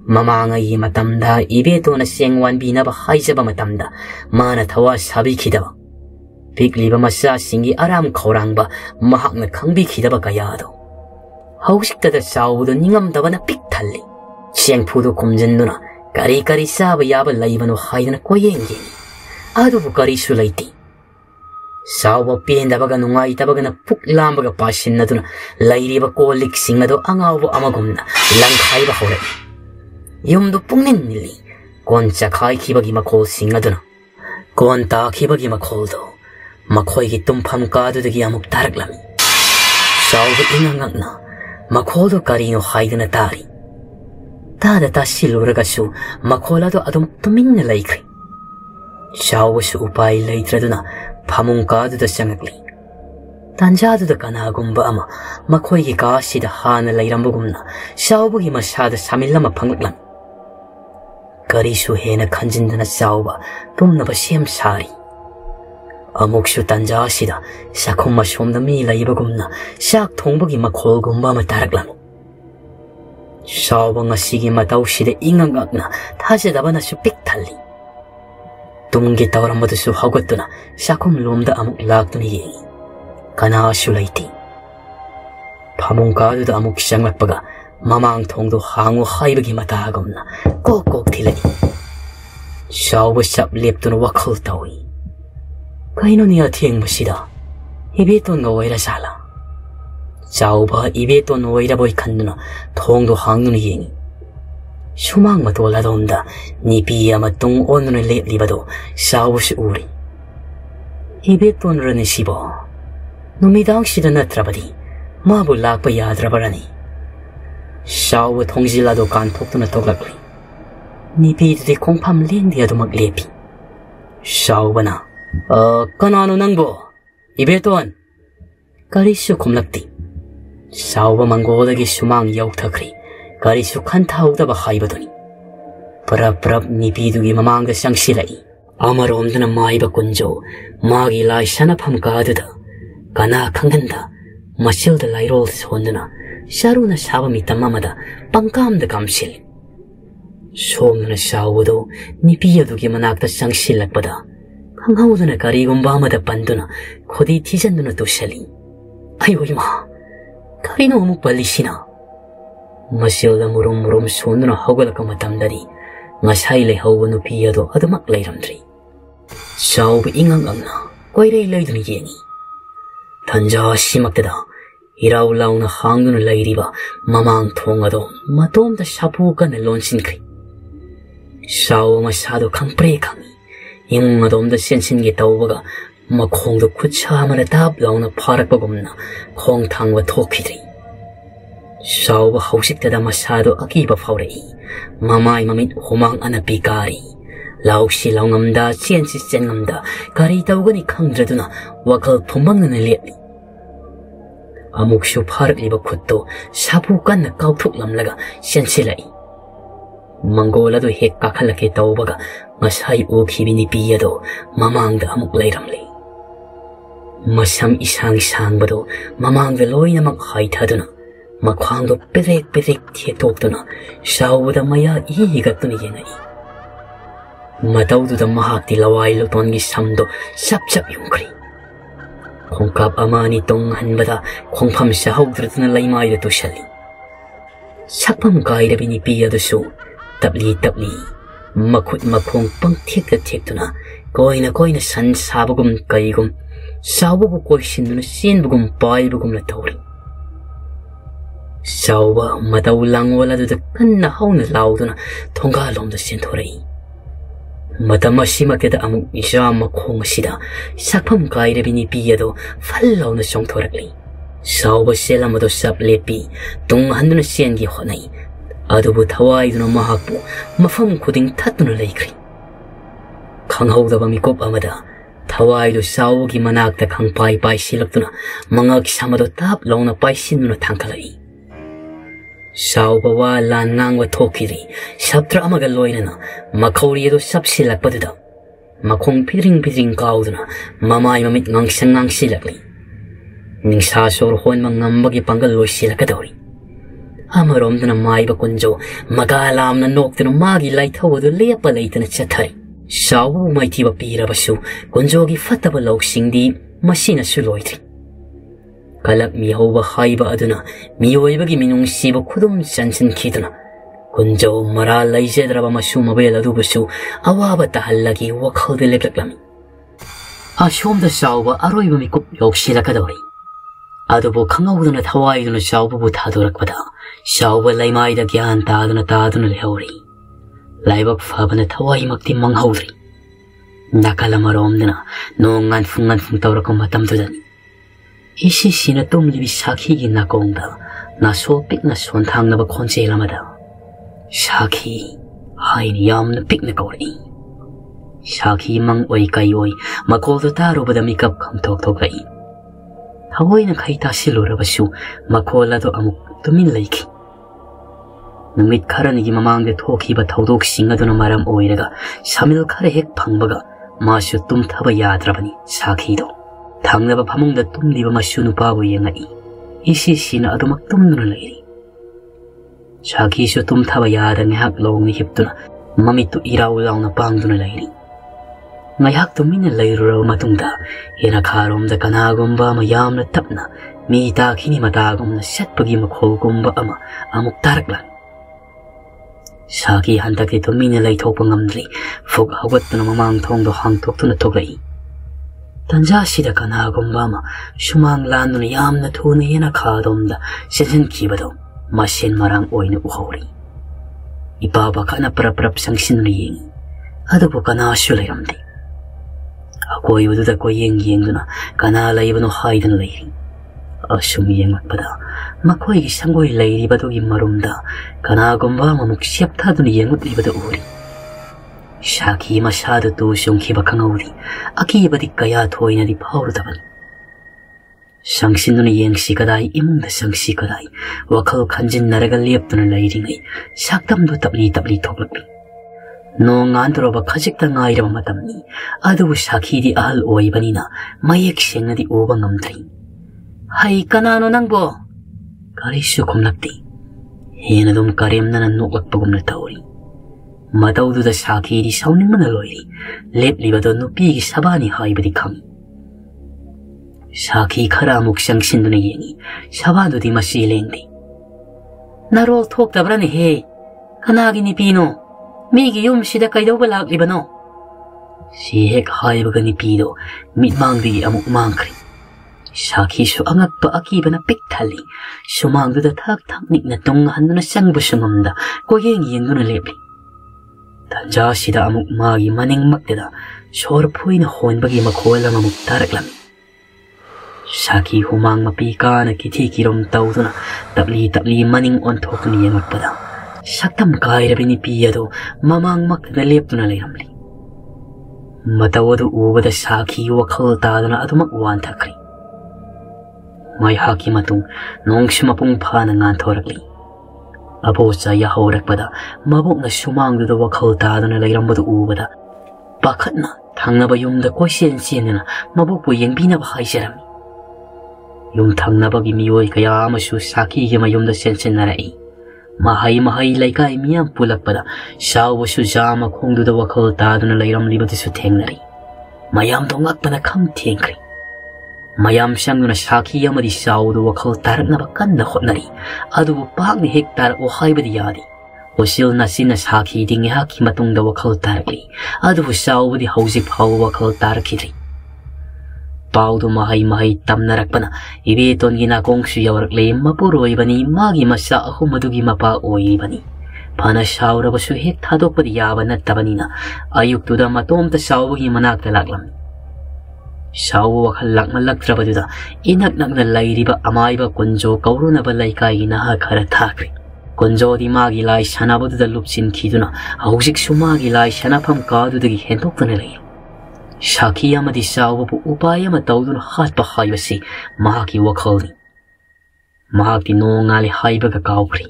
mamanga yi matamda ibe to na seng wan bina ba haisaba Ma mana thawa sabi khidaba pikliba masa singi aram khorangba mahakna khangbi khidaba kayado hausik tada shawdo ningam dabana pik thalli seng do na. kari kari sab yaba laibano haidana Adu bu kari sulaiti ꯆꯥꯎꯕ ꯄꯦꯟꯗꯕꯒ ꯅꯨꯡꯉꯥꯏꯇꯕꯒꯅ ꯄꯨꯛ ꯂꯥꯝꯕꯒ ꯄꯥꯁꯤꯟꯅꯗꯨꯅ ꯂꯩꯔꯤꯕ ꯀꯣꯜ ꯂꯤꯛꯁꯤꯡ ꯑꯗꯨ ꯑꯉꯥꯎꯕ ꯑꯃꯒꯨꯝꯅ ꯂꯪꯈꯥꯏꯕ ꯍꯧꯔꯛꯏ ꯌꯨꯝꯗꯨ ꯄꯨꯡꯅꯤꯡ ꯅꯤꯜꯂꯤ ꯀꯣꯟ ꯆꯈꯥꯏꯈꯤꯕꯒꯤ ꯃꯈꯣꯜꯁꯤꯡ ꯑꯗꯨꯅ ꯀꯣꯟ ꯇꯥꯈꯤꯕꯒꯤ ꯃꯈꯣꯜꯗꯣ ꯃꯈꯣꯏꯒꯤ ꯇꯨꯝꯐꯝ ꯀꯥꯗꯨꯗꯒꯤ ꯑꯃꯨꯛ ꯇꯥꯔꯛꯂꯝꯃꯤ ꯆꯥꯎꯕ ꯏꯉꯉꯛꯅ ꯃꯈꯣꯜꯗꯣ ꯀꯔꯤꯅꯣ ꯍꯥꯏꯗꯨꯅ ꯇꯥꯔꯤ ꯇꯥꯗ ꯇꯥꯁꯤꯜꯂꯨꯔꯒꯁꯨ ꯃꯈꯣꯜ ꯑꯗꯨ ꯑꯗꯨꯝ ꯇꯨꯃꯤꯟꯅ ꯂꯩꯈ꯭ꯔꯦ ꯆꯥꯎꯕꯁꯨ ꯎꯄꯥꯏ ꯂꯩꯇ꯭ꯔꯗꯨꯅ 파몽가드다 샹글리 단자드다 가나곰바 아마 마코이기 가시다 하나 라이람보곰나 샤오부기 마샤다 샤밀라마 방글람 가리슈 헤나 칸진드나 샤오바 톰나바 시엠 샤리 아목슈 단자시다 샤콤마 숑담이 라이바곰나 샥 통복이 마 콜곰바 마 따라글람 샤오방아 시기 마 다우시데 잉앙각나 타제다바나 슈픽 달리 Tumunggi tawar madusu hagot tuna sakong lomda amuk lag tu ni yeni Kana sulaiti. Pamong kadu da amuk sang mapaga mamang tong do hango haibagi mata agamna kokok thilani. Shawbo sab lep tunu wakhul tawi. Kaino niya thieng masida. Ibeton ga waira sala. Shawbo ibeton waira boy kanduna tong do hango ni yeng. Sumang matulad onda, ni piya matungon rin li libado, sawo si uri. Ibit pon rin sibo. Numidang sida na trabadi, mabulak pa ya trabarani. Sawo tongzi lado kantok na toglakli. Ni piya di kong pamlin diya dumaglepi. Sawo ba na? Uh, kanano nang bo? Ibeton! Kalisyo kumlakti. Sawo ba manggolagi sumang yaw takri. 가리숙한 타옥다바 하이바더니 브랍브랍 니비두기 마망가 쌍시라이 아마로 없는 마이바 꾼조 마기 라이샤나 팜가드다 가나 칸간다 마실드 라이롤스 혼드나 샤루나 샤바 미타마마다 빵감다 감실 소음나 샤우도 니비야두기 마낙다 쌍실락바다 강하우드나 가리곰바마다 반두나 코디 티잔두나 도샬리 아이고 이마 가리노 어묵 발리시나 ꯃꯆꯤꯜꯗ ꯃꯨꯔꯨꯝ ꯃꯨꯔꯨꯝ ꯁꯣꯟꯗꯨꯅ ꯍꯧꯒꯠꯂꯛꯄ ꯃꯇꯝꯗꯗꯤ ꯉꯁꯥꯏ ꯂꯩꯍꯧꯕ ꯅꯨꯄꯤ ꯑꯗꯣ ꯑꯗꯨꯃꯛ ꯂꯩꯔꯝꯗ꯭ꯔꯤ ꯆꯥꯎꯕ ꯏꯉꯪꯉꯪꯅ ꯀꯣꯏꯔꯩ ꯂꯩꯗꯨꯅ ꯌꯦꯡꯉꯤ ꯇꯟꯖꯥ ꯑꯁꯤꯃꯛꯇꯗ ꯏꯔꯥꯎ ꯂꯥꯎꯅ ꯍꯥꯡꯗꯨꯅ ꯂꯩꯔꯤꯕ ꯃꯃꯥꯡ ꯊꯣꯡ ꯑꯗꯣ ꯃꯇꯣꯝꯗ ꯁꯥꯐꯨ ꯀꯟꯅ ꯂꯣꯟꯁꯤꯟꯈ꯭ꯔꯤ ꯆꯥꯎꯕ ꯃꯁꯥꯗꯣ ꯈꯪꯄ꯭ꯔꯦ ꯈꯪꯉꯤ ꯏꯃꯨꯡ ꯑꯗꯣꯝꯗ ꯆꯦꯟꯁꯤꯟꯒꯦ ꯇꯧꯕꯒ ꯃꯈꯣꯡꯗꯣ ꯈꯨꯠꯁꯥ ꯑꯃꯅ ꯇꯥꯞ ꯂꯥꯎꯅ ꯐꯥꯔꯛꯄꯒꯨꯝꯅ ꯈꯣꯡ ꯊꯥꯡꯕ ꯊꯣꯛꯈꯤꯗ꯭ꯔꯤ ꯆꯥꯎꯕ ꯍꯧꯖꯤꯛꯇꯗ ꯃꯁꯥꯗꯣ ꯑꯀꯤꯕ ꯐꯥꯎꯔꯛꯏ ꯃꯃꯥꯏ ꯃꯃꯤꯠ ꯍꯨꯃꯥꯡ ꯑꯅꯞꯄꯤ ꯀꯥꯔꯤ ꯂꯥꯎꯁꯤ ꯂꯥꯎꯉꯝꯗ ꯆꯦꯟꯁꯤ ꯆꯦꯟꯉꯝꯗ ꯀꯔꯤ ꯇꯧꯒꯅꯤ ꯈꯪꯗ꯭ꯔꯗꯨꯅ ꯋꯥꯈꯜ ꯐꯨꯝꯕꯪꯅꯅ ꯂꯦꯞꯂꯤ ꯑꯃꯨꯛꯁꯨ ꯐꯥꯔꯛꯂꯤꯕ ꯈꯨꯠꯇꯣ ꯁꯥꯐꯨ ꯀꯟꯅ ꯀꯥꯎꯊꯣꯛꯂꯝꯂꯒ ꯆꯦꯟꯁꯤꯜꯂꯛꯏ ꯃꯪꯒꯣꯜ ꯑꯗꯨ ꯍꯦꯛ ꯀꯥꯈꯠꯂꯛꯀꯦ ꯇꯧꯕꯒ ꯉꯁꯥꯏ ꯎꯈꯤꯕ ꯅꯨꯄꯤ ꯑꯗꯣ ꯃꯃꯥꯡꯗ ꯑꯃꯨꯛ ꯂꯩꯔꯝꯂꯤ ꯃꯁꯝ ꯏꯁꯥꯡ ꯁꯥꯡꯕꯗꯣ ꯃꯃꯥꯡꯗ ꯂꯣꯏꯅꯃꯛ ꯍꯥꯏꯊꯗꯨꯅ Ma quando bezek bezek diye toktona, şavudamaya iyi gatuni yenayı. Ma tau du da maha ti lawai lo ton gi samdo sap sap yungkri. Kongkap amani tong hanbada kongpam şahudratına laymayda to shali. Sappam kai da bini piyadusu tabli tabli makut makong pangtik da tektuna koi na koi na san sabugum kai gum, sabubu koi shindu na sinbugum pai bugum la tauri. ꯆꯥꯎꯕ ꯃꯇꯧ ꯂꯥꯡꯑꯣꯜ ꯑꯗꯨꯗ ꯀꯟꯅ ꯍꯧꯅ ꯂꯥꯎꯗꯨꯅ ꯊꯣꯡꯒꯥꯜꯂꯣꯝꯗ ꯆꯦꯟꯊꯣꯔꯛꯏ ꯃꯇꯝ ꯑꯁꯤꯃꯛꯇꯗ ꯑꯃꯨꯛ ꯏꯆꯥ ꯃꯈꯣꯡ ꯑꯁꯤꯗ ꯁꯛꯐꯝ ꯀꯥꯏꯔꯕꯤ ꯅꯨꯄꯤ ꯑꯗꯣ ꯐꯜ ꯂꯥꯎꯅ ꯆꯣꯡꯊꯣꯔꯛꯂꯤ ꯆꯥꯎꯕ ꯆꯦꯜꯂꯝꯕꯗꯣ ꯆꯞ ꯂꯦꯞꯄꯤ ꯇꯨꯡ ꯍꯟꯗꯨꯅ ꯆꯦꯟꯒꯦ ꯍꯣꯠꯅꯩ ꯑꯗꯨꯕꯨ ꯊꯋꯥꯏꯗꯨꯅ ꯃꯍꯥꯛꯄꯨ ꯃꯐꯝ ꯈꯨꯗꯤꯡ ꯊꯠꯇꯨꯅ ꯂꯩꯈ꯭ꯔꯤ ꯈꯪꯍꯧꯗꯕ ꯃꯤꯀꯨꯞ ꯑꯃꯗ ꯊꯋꯥꯏꯗꯨ ꯆꯥꯎꯕꯒꯤ ꯃꯅꯥꯛꯇ ꯈꯪꯄꯥꯏ ꯄꯥꯏꯁꯤꯜꯂꯛꯇꯨꯅ ꯃꯉꯛ ꯁꯥꯃꯗꯣ ꯇꯥꯞ ꯂꯥꯎꯅ ꯄꯥꯏꯁꯤꯟꯗꯨꯅ ꯊꯥꯡꯀꯠꯂꯛꯏ ꯆꯥꯎꯕ ꯋꯥ ꯂꯥꯟ ꯉꯥꯡꯕ ꯊꯣꯛꯈꯤꯗ꯭ꯔꯤ ꯁꯞꯇ꯭ꯔ ꯑꯃꯒ ꯂꯣꯏꯅꯅ ꯃꯈꯧꯔꯤ ꯑꯗꯨ ꯆꯞꯁꯤꯜꯂꯛꯄꯗꯨꯗ ꯃꯈꯣꯡ ꯐꯤꯗ꯭ꯔꯤꯡ ꯐꯤꯗ꯭ꯔꯤꯡ ꯀꯥꯎꯗꯨꯅ ꯃꯃꯥꯏ ꯃꯃꯤꯠ ꯉꯥꯡꯁꯪ ꯉꯥꯡꯁꯤꯜꯂꯛꯂꯤ ꯅꯤꯡꯁꯥ ꯁꯣꯔ ꯍꯣꯟꯕ ꯉꯝꯕꯒꯤ ꯄꯥꯡꯒꯜ ꯂꯣꯏꯁꯤꯜꯂꯛꯀꯗꯧꯔꯤ ꯑꯃꯔꯣꯝꯗꯅ ꯃꯥꯏꯕ ꯀꯨꯟꯖꯣ ꯃꯒꯥ ꯂꯥꯝꯅ ꯅꯣꯛꯇꯨꯅ ꯃꯥꯒꯤ ꯂꯥꯏꯊꯧ ꯑꯗꯨ ꯂꯦꯞꯄ ꯂꯩꯇꯅ ꯆꯠꯊꯩ ꯁꯥꯎꯕꯕꯨ ꯃꯥꯏꯊꯤꯕ ꯄꯤꯔꯕꯁꯨ ꯀꯨꯟꯖꯣꯒꯤ ꯐꯠꯇꯕ ꯂꯧꯁꯤꯡꯗꯤ ꯃꯁꯤꯅꯁꯨ ꯂꯣꯏꯗ꯭ꯔꯤ 갈락 미호와 하이바 아드나 미호이바기 미농시보 쿠돔 산신 키드나 군자 엄마라 라이제드라바 마슈 마베라 두부슈 아와바 타할라기 와칼딜레 블락라미 아쇼움다 샤오바 아로이바 미꿉 역시 라카다와이 아도보 캉아우드나 타와이드나 샤오부부 타도락바다 샤오바 라이마이다 갸안 타드나 타드나 레오리 라이박 파바나 타와이막디 망하우드리 나칼라마로 엄드나 노응안 풍안 풍 타오라고 마탐도다니 ꯀꯂꯛ ꯃꯤꯍꯧꯕ ꯍꯥꯏꯕ ꯑꯗꯨꯅ ꯃꯤꯑꯣꯏꯕꯒꯤ ꯃꯤꯅꯨꯡꯁꯤꯕꯨ ꯈꯨꯗꯨꯝ ꯆꯟꯁꯤꯟꯈꯤꯗꯨꯅ ꯀꯨꯟꯖꯧ ꯃꯔꯥ ꯂꯩꯖꯗ꯭ꯔꯕ ꯃꯁꯨ ꯃꯕꯦꯜ ꯑꯗꯨꯕꯨꯁꯨ ꯑꯋꯥꯕ ꯇꯥꯍꯜꯂꯒꯤ ꯋꯥꯈꯜꯗ ꯂꯦꯞꯂꯛꯂꯝꯃꯤ ꯑꯁꯣꯝꯗ ꯆꯥꯎꯕ ꯑꯔꯣꯏꯕ ꯃꯤꯀꯨꯞ ꯌꯧꯁꯤꯜꯂꯛꯀꯗꯧꯔꯤ ꯑꯗꯨꯕꯨ ꯈꯪꯍꯧꯗꯅ ꯊꯋꯥꯏꯗꯨꯅ ꯆꯥꯎꯕꯕꯨ ꯊꯥꯗꯣꯔꯛꯄꯗ ꯆꯥꯎꯕ ꯂꯩꯃꯥꯏꯗ ꯒ꯭ꯌꯥꯟ ꯇꯥꯗꯨꯅ ꯇꯥꯗꯨꯅ ꯂꯩꯍꯧꯔꯤ ꯂꯥꯏꯕꯛ ꯐꯕꯅ ꯊꯋꯥꯏꯃꯛꯇꯤ ꯃꯥꯡꯍꯧꯗ꯭ꯔꯤ ꯅꯥꯀꯜ ꯑꯃꯔꯣꯝꯗꯅ ꯅꯣꯡ ꯉꯥꯟꯐꯨꯡ ꯉꯥꯟꯐꯨꯡ ꯇꯧꯔꯛꯄ ꯃꯇꯝꯗꯨꯗꯅꯤ ꯏꯁꯤꯁꯤꯅ ꯇꯨꯝꯂꯤꯕꯤ ꯁꯥꯈꯤꯒꯤ ꯅꯥꯀꯣꯡꯗ ꯅꯥꯁꯣ ꯄꯤꯛꯅ ꯁꯣꯟꯊꯥꯡꯅꯕ ꯈꯣꯟꯖꯦꯜ ꯑꯃꯗ ꯁꯥꯈꯤ ꯍꯥꯏꯅ ꯌꯥꯝꯅ ꯄꯤꯛꯅ ꯀꯧꯔꯛꯏ ꯁꯥꯈꯤ ꯃꯪ ꯑꯣꯏ ꯀꯩ ꯑꯣꯏ ꯃꯈꯣꯜꯗꯨ ꯇꯥꯔꯨꯕꯗ ꯃꯤꯀꯞ ꯈꯪꯊꯣꯛ ꯊꯣꯛꯂꯛꯏ ꯊꯑꯣꯏꯅ ꯈꯩ ꯇꯥꯁꯤꯜꯂꯨꯔꯕꯁꯨ ꯃꯈꯣꯜ ꯑꯗꯨ ꯑꯃꯨꯛ ꯇꯨꯃꯤꯟ ꯂꯩꯈꯤ ꯅꯨꯃꯤꯠ ꯈꯔꯅꯤꯒꯤ ꯃꯃꯥꯡꯗ ꯊꯣꯛꯈꯤꯕ ꯊꯧꯗꯣꯛꯁꯤꯡ ꯑꯗꯨꯅ ꯃꯔꯝ ꯑꯣꯏꯔꯒ ꯁꯃꯤꯜ ꯈꯔ ꯍꯦꯛ ꯐꯪꯕꯒ ꯃꯥꯁꯨ ꯇꯨꯝꯊꯕ ꯌꯥꯗ꯭ꯔꯕꯅꯤ ꯁꯥꯈꯤꯗꯣ ꯊꯪꯅꯕ ꯐꯃꯨꯡꯗ ꯇꯨꯝꯂꯤꯕ ꯃꯁꯨ ꯅꯨꯄꯥꯕꯨ ꯌꯦꯡꯉꯛꯏ ꯏꯁꯤꯁꯤꯅ ꯑꯗꯨꯃꯛ ꯇꯨꯝꯗꯨꯅ ꯂꯩꯔꯤ ꯁꯥꯈꯤꯁꯨ ꯇꯨꯝꯊꯕ ꯌꯥꯗ ꯉꯥꯏꯍꯥꯛ ꯂꯣꯡꯅ ꯍꯤꯞꯇꯨꯅ ꯃꯃꯤꯠꯇꯨ ꯏꯔꯥꯎ ꯂꯥꯎꯅ ꯄꯥꯡꯗꯨꯅ ꯂꯩꯔꯤ ꯉꯥꯏꯍꯥꯛ ꯇꯨꯃꯤꯟꯅ ꯂꯩꯔꯨꯔꯕ ꯃꯇꯨꯡꯗ ꯌꯦꯅꯈꯥꯔꯣꯝꯗ ꯀꯅꯥꯒꯨꯝꯕ ꯑꯃ ꯌꯥꯝꯅ ꯇꯞꯅ ꯃꯤ ꯇꯥꯈꯤꯅꯤ ꯃꯇꯥꯒꯨꯝꯅ ꯆꯠꯄꯒꯤ ꯃꯈꯣꯜꯒꯨꯝꯕ ꯑꯃ ꯑꯃꯨꯛ ꯇꯥꯔꯛꯂꯅꯤ ꯁꯥꯒꯤ ꯍꯟꯗꯛꯇꯤ ꯇꯨꯃꯤꯟꯅ ꯂꯩꯊꯣꯛꯄ ꯉꯝꯗ꯭ꯔꯤ ꯐꯨꯛ ꯍꯧꯒꯠꯇꯨꯅ ꯃꯃꯥꯡ ꯊꯣꯡꯗꯣ ꯍꯥꯡꯇꯣꯛꯇꯨꯅ ꯊꯣꯛꯂꯛꯏ Tanja shida kana gombama, shumang lanun yamna tuna yana kadomda, shinsin kibado, mashin marang oine uhauri. Ibaba kana praprap sang sinriying, adubo kana shularamdi. Ako yududa ko yeng yengduna, kana laibano haidan lairing. Asum yengat pada, makoigi sangoi lairi bado imarumda, kana gombama muksiyap tadun yengut ibado uri. Syaki masyado to siyong hiba kangauri, aki iba di kaya to ay nadi pauro taban. Siyang sino na yang sikaday, imong da siyang sikaday, wakal kanjin naragaliyap to na lairing ay, syaktam do tapni tapni toklakbi. Noong antro ba kajik ta nga irama matam ni, adu syaki di ahal o ay banina, mayak siyang na di obang amtari. Hay kanano nang bo? Karisyo kumlakti. Yan adum karim na nanuklat pagum na tauri. ꯃꯇꯧꯗꯨꯗ ꯁꯥꯈꯤꯗꯤ ꯁꯥꯎꯅꯤꯡꯕꯅ ꯂꯣꯏꯔꯤ ꯂꯦꯞꯂꯤꯕꯗꯣ ꯅꯨꯄꯤꯒꯤ ꯁꯕꯥꯅꯤ ꯍꯥꯏꯕꯗꯤ ꯈꯪꯉꯤ ꯁꯥꯈꯤ ꯈꯔ ꯑꯃꯨꯛ ꯆꯪꯁꯤꯟꯗꯨꯅ ꯌꯦꯡꯉꯤ ꯁꯕꯥꯗꯨꯗꯤ ꯃꯁꯤ ꯂꯦꯡꯗꯦ ꯅꯔꯣꯜ ꯊꯣꯛꯇꯕ꯭ꯔꯅꯦꯍꯦ ꯀꯅꯥꯒꯤ ꯅꯨꯄꯤꯅꯣ ꯃꯤꯒꯤ ꯌꯨꯝꯁꯤꯗ ꯀꯩꯗꯧꯕ ꯂꯥꯛꯂꯤꯕꯅꯣ ꯁꯤ ꯍꯦꯛ ꯍꯥꯏꯕꯒ ꯅꯨꯄꯤꯗꯣ ꯃꯤꯠꯃꯥꯡꯗꯒꯤ ꯑꯃꯨꯛ ꯃꯥꯡꯈ꯭ꯔꯦ ꯁꯥꯈꯤꯁꯨ ꯑꯉꯛꯄ ꯑꯀꯤꯕꯅ ꯄꯤꯛ ꯊꯜꯂꯤ ꯁꯨꯃꯥꯡꯗꯨꯗ ꯊꯥꯛ ꯊꯥꯛ ꯅꯤꯛꯅ ꯇꯨꯡꯍꯟꯗꯨꯅ ꯆꯪꯕꯁꯨ ꯉꯝꯗ ꯀꯣꯌꯦꯡ ꯌꯦꯡꯗꯨꯅ ꯂꯦꯞꯂꯤ ꯇꯟꯖꯥꯁꯤꯗ ꯑꯃꯨꯛ ꯃꯥꯒꯤ ꯃꯅꯤꯡꯃꯛꯇꯗ ꯁꯣꯔ ꯐꯣꯏꯅ ꯍꯣꯟꯕꯒꯤ ꯃꯈꯣꯜ ꯑꯃꯃꯨꯛ ꯇꯥꯔꯛꯂꯝꯃꯤ ꯁꯥꯈꯤ ꯍꯨꯃꯥꯡ ꯃꯄꯤ ꯀꯥꯅ ꯀꯤꯊꯤ ꯀꯤꯔꯣꯝ ꯇꯧꯗꯨꯅ ꯇꯞꯂꯤ ꯇꯞꯂꯤ ꯃꯅꯤꯡ ꯑꯣꯟꯊꯣꯛꯇꯨꯅ ꯌꯦꯡꯂꯛꯄꯗ ꯁꯛꯇꯝ ꯀꯥꯏꯔꯕ ꯅꯨꯄꯤ ꯑꯗꯨ ꯃꯃꯥꯡꯃꯛꯇꯗ ꯂꯦꯞꯇꯨꯅ ꯂꯩꯔꯝꯂꯤ ꯃꯇꯧ ꯑꯗꯨ ꯎꯕꯗ ꯁꯥꯈꯤ ꯋꯥꯈꯜ ꯇꯥꯗꯨꯅ ꯑꯗꯨꯃꯛ ꯋꯥꯟꯊꯈ꯭ꯔꯤ ꯉꯥꯏꯍꯥꯛꯀꯤ ꯃꯇꯨꯡ ꯅꯣꯡꯁꯨ ꯃꯄꯨꯡ ꯐꯥꯅ ꯉꯥꯟꯊꯣꯔꯛꯂꯤ ꯑꯕꯣꯆꯥ ꯌꯥꯍꯧꯔꯛꯄꯗ ꯃꯕꯣꯛꯅ ꯁꯨꯃꯥꯡꯗꯨꯗ ꯋꯥꯈꯜ ꯇꯥꯗꯨꯅ ꯂꯩꯔꯝꯕꯗꯨ ꯎꯕꯗ ꯄꯥꯈꯠꯅ ꯊꯪꯅꯕ ꯌꯨꯝꯗ ꯀꯣꯏꯆꯦꯟ ꯆꯦꯟꯗꯨꯅ ꯃꯕꯣꯛꯄꯨ ꯌꯦꯡꯕꯤꯅꯕ ꯍꯥꯏꯖꯔꯝꯃꯤ ꯌꯨꯝ ꯊꯪꯅꯕꯒꯤ ꯃꯤꯑꯣꯏ ꯀꯌꯥ ꯑꯃꯁꯨ ꯁꯥꯈꯤꯒꯤ ꯃꯌꯨꯝꯗ ꯆꯦꯟꯁꯤꯟꯅꯔꯛꯏ ꯃꯍꯩ ꯃꯍꯩ ꯂꯩꯀꯥꯏ ꯃꯤꯌꯥꯝ ꯄꯨꯜꯂꯛꯄꯗ ꯆꯥꯎꯕꯁꯨ ꯖꯥ ꯃꯈꯣꯡꯗꯨꯗ ꯋꯥꯈꯜ ꯇꯥꯗꯨꯅ ꯂꯩꯔꯝꯂꯤꯕꯗꯨꯁꯨ ꯊꯦꯡꯅꯔꯤ ꯃꯌꯥꯝꯗꯣ ꯉꯛꯄꯅ ꯈꯝ ꯊꯦꯡꯈ꯭ꯔꯤ ꯃꯌꯥꯝ ꯆꯪꯗꯨꯅ ꯁꯥꯈꯤ ꯑꯃꯗꯤ ꯆꯥꯎꯗꯨ ꯋꯥꯈꯜ ꯇꯥꯔꯛꯅꯕ ꯀꯟꯅ ꯍꯣꯠꯅꯔꯤ ꯑꯗꯨꯕꯨ ꯄꯥꯛꯅ ꯍꯦꯛ ꯇꯥꯔꯛꯑꯣ ꯍꯥꯏꯕꯗꯤ ꯌꯥꯗꯦ ꯎꯆꯤꯜ ꯅꯥꯆꯤꯟꯅ ꯁꯥꯈꯤꯗꯤ ꯉꯥꯏꯍꯥꯛꯀꯤ ꯃꯇꯨꯡꯗ ꯋꯥꯈꯜ ꯇꯥꯔꯛꯂꯤ ꯑꯗꯨꯕꯨ ꯆꯥꯎꯕꯗꯤ ꯍꯧꯖꯤꯛ ꯐꯥꯎꯕ ꯋꯥꯈꯜ ꯇꯥꯔꯛꯈꯤꯗ꯭ꯔꯤ ꯄꯥꯎꯗꯨ ꯃꯍꯩ ꯃꯍꯩ ꯇꯝꯅꯔꯛꯄꯅ ꯏꯕꯦꯇꯣꯟꯒꯤ ꯅꯥꯀꯣꯡꯁꯨ ꯌꯧꯔꯛꯂꯦ ꯃꯄꯨꯔꯣꯏꯕꯅꯤ ꯃꯥꯒꯤ ꯃꯆꯥ ꯑꯍꯨꯝ ꯑꯗꯨꯒꯤ ꯃꯄꯥ ꯑꯣꯏꯔꯤꯕꯅꯤ ꯐꯅ ꯁꯥꯎꯔꯕꯁꯨ ꯍꯦꯛ ꯊꯥꯗꯣꯛꯄꯗꯤ ꯌꯥꯕ ꯅꯠꯇꯕꯅꯤꯅ ꯑꯌꯨꯛꯇꯨꯗ ꯃꯇꯣꯝꯇ ꯆꯥꯎꯕꯒꯤ ꯃꯅꯥꯛꯇ ꯂꯥꯛꯂꯝꯃꯤ ꯁꯥꯎꯕ ꯋꯥꯈꯜ ꯂꯥꯛꯃꯜꯂꯛꯇ꯭ꯔꯕꯗꯨꯗ ꯏꯅꯛ ꯅꯛꯅ ꯂꯩꯔꯤꯕ ꯑꯃꯥꯏꯕ ꯀꯨꯟꯖꯣ ꯀꯧꯔꯨꯅꯕ ꯂꯩꯀꯥꯏꯒꯤ ꯅꯍꯥ ꯈꯔ ꯊꯥꯈ꯭ꯔꯦ ꯀꯨꯟꯖꯣꯗꯤ ꯃꯥꯒꯤ ꯂꯥꯏ ꯁꯥꯟꯅꯕꯗꯨꯗ ꯂꯨꯞꯁꯤꯟꯈꯤꯗꯨꯅ ꯍꯧꯖꯤꯛꯁꯨ ꯃꯥꯒꯤ ꯂꯥꯏ ꯁꯥꯟꯅꯐꯝ ꯀꯥꯗꯨꯗꯒꯤ ꯍꯦꯟꯗꯣꯛꯇꯅ ꯂꯩ ꯁꯥꯈꯤ ꯑꯃꯗꯤ ꯁꯥꯎꯕꯕꯨ ꯎꯄꯥꯏ ꯑꯃ ꯇꯧꯗꯨꯅ ꯍꯥꯠꯄ ꯍꯥꯏꯕꯁꯤ ꯃꯍꯥꯛꯀꯤ ꯋꯥꯈꯜꯅꯤ ꯃꯍꯥꯛꯇꯤ ꯅꯣꯡꯉꯥꯜꯂꯤ ꯍꯥꯏꯕꯒ ꯀꯥꯎꯈ꯭ꯔꯦ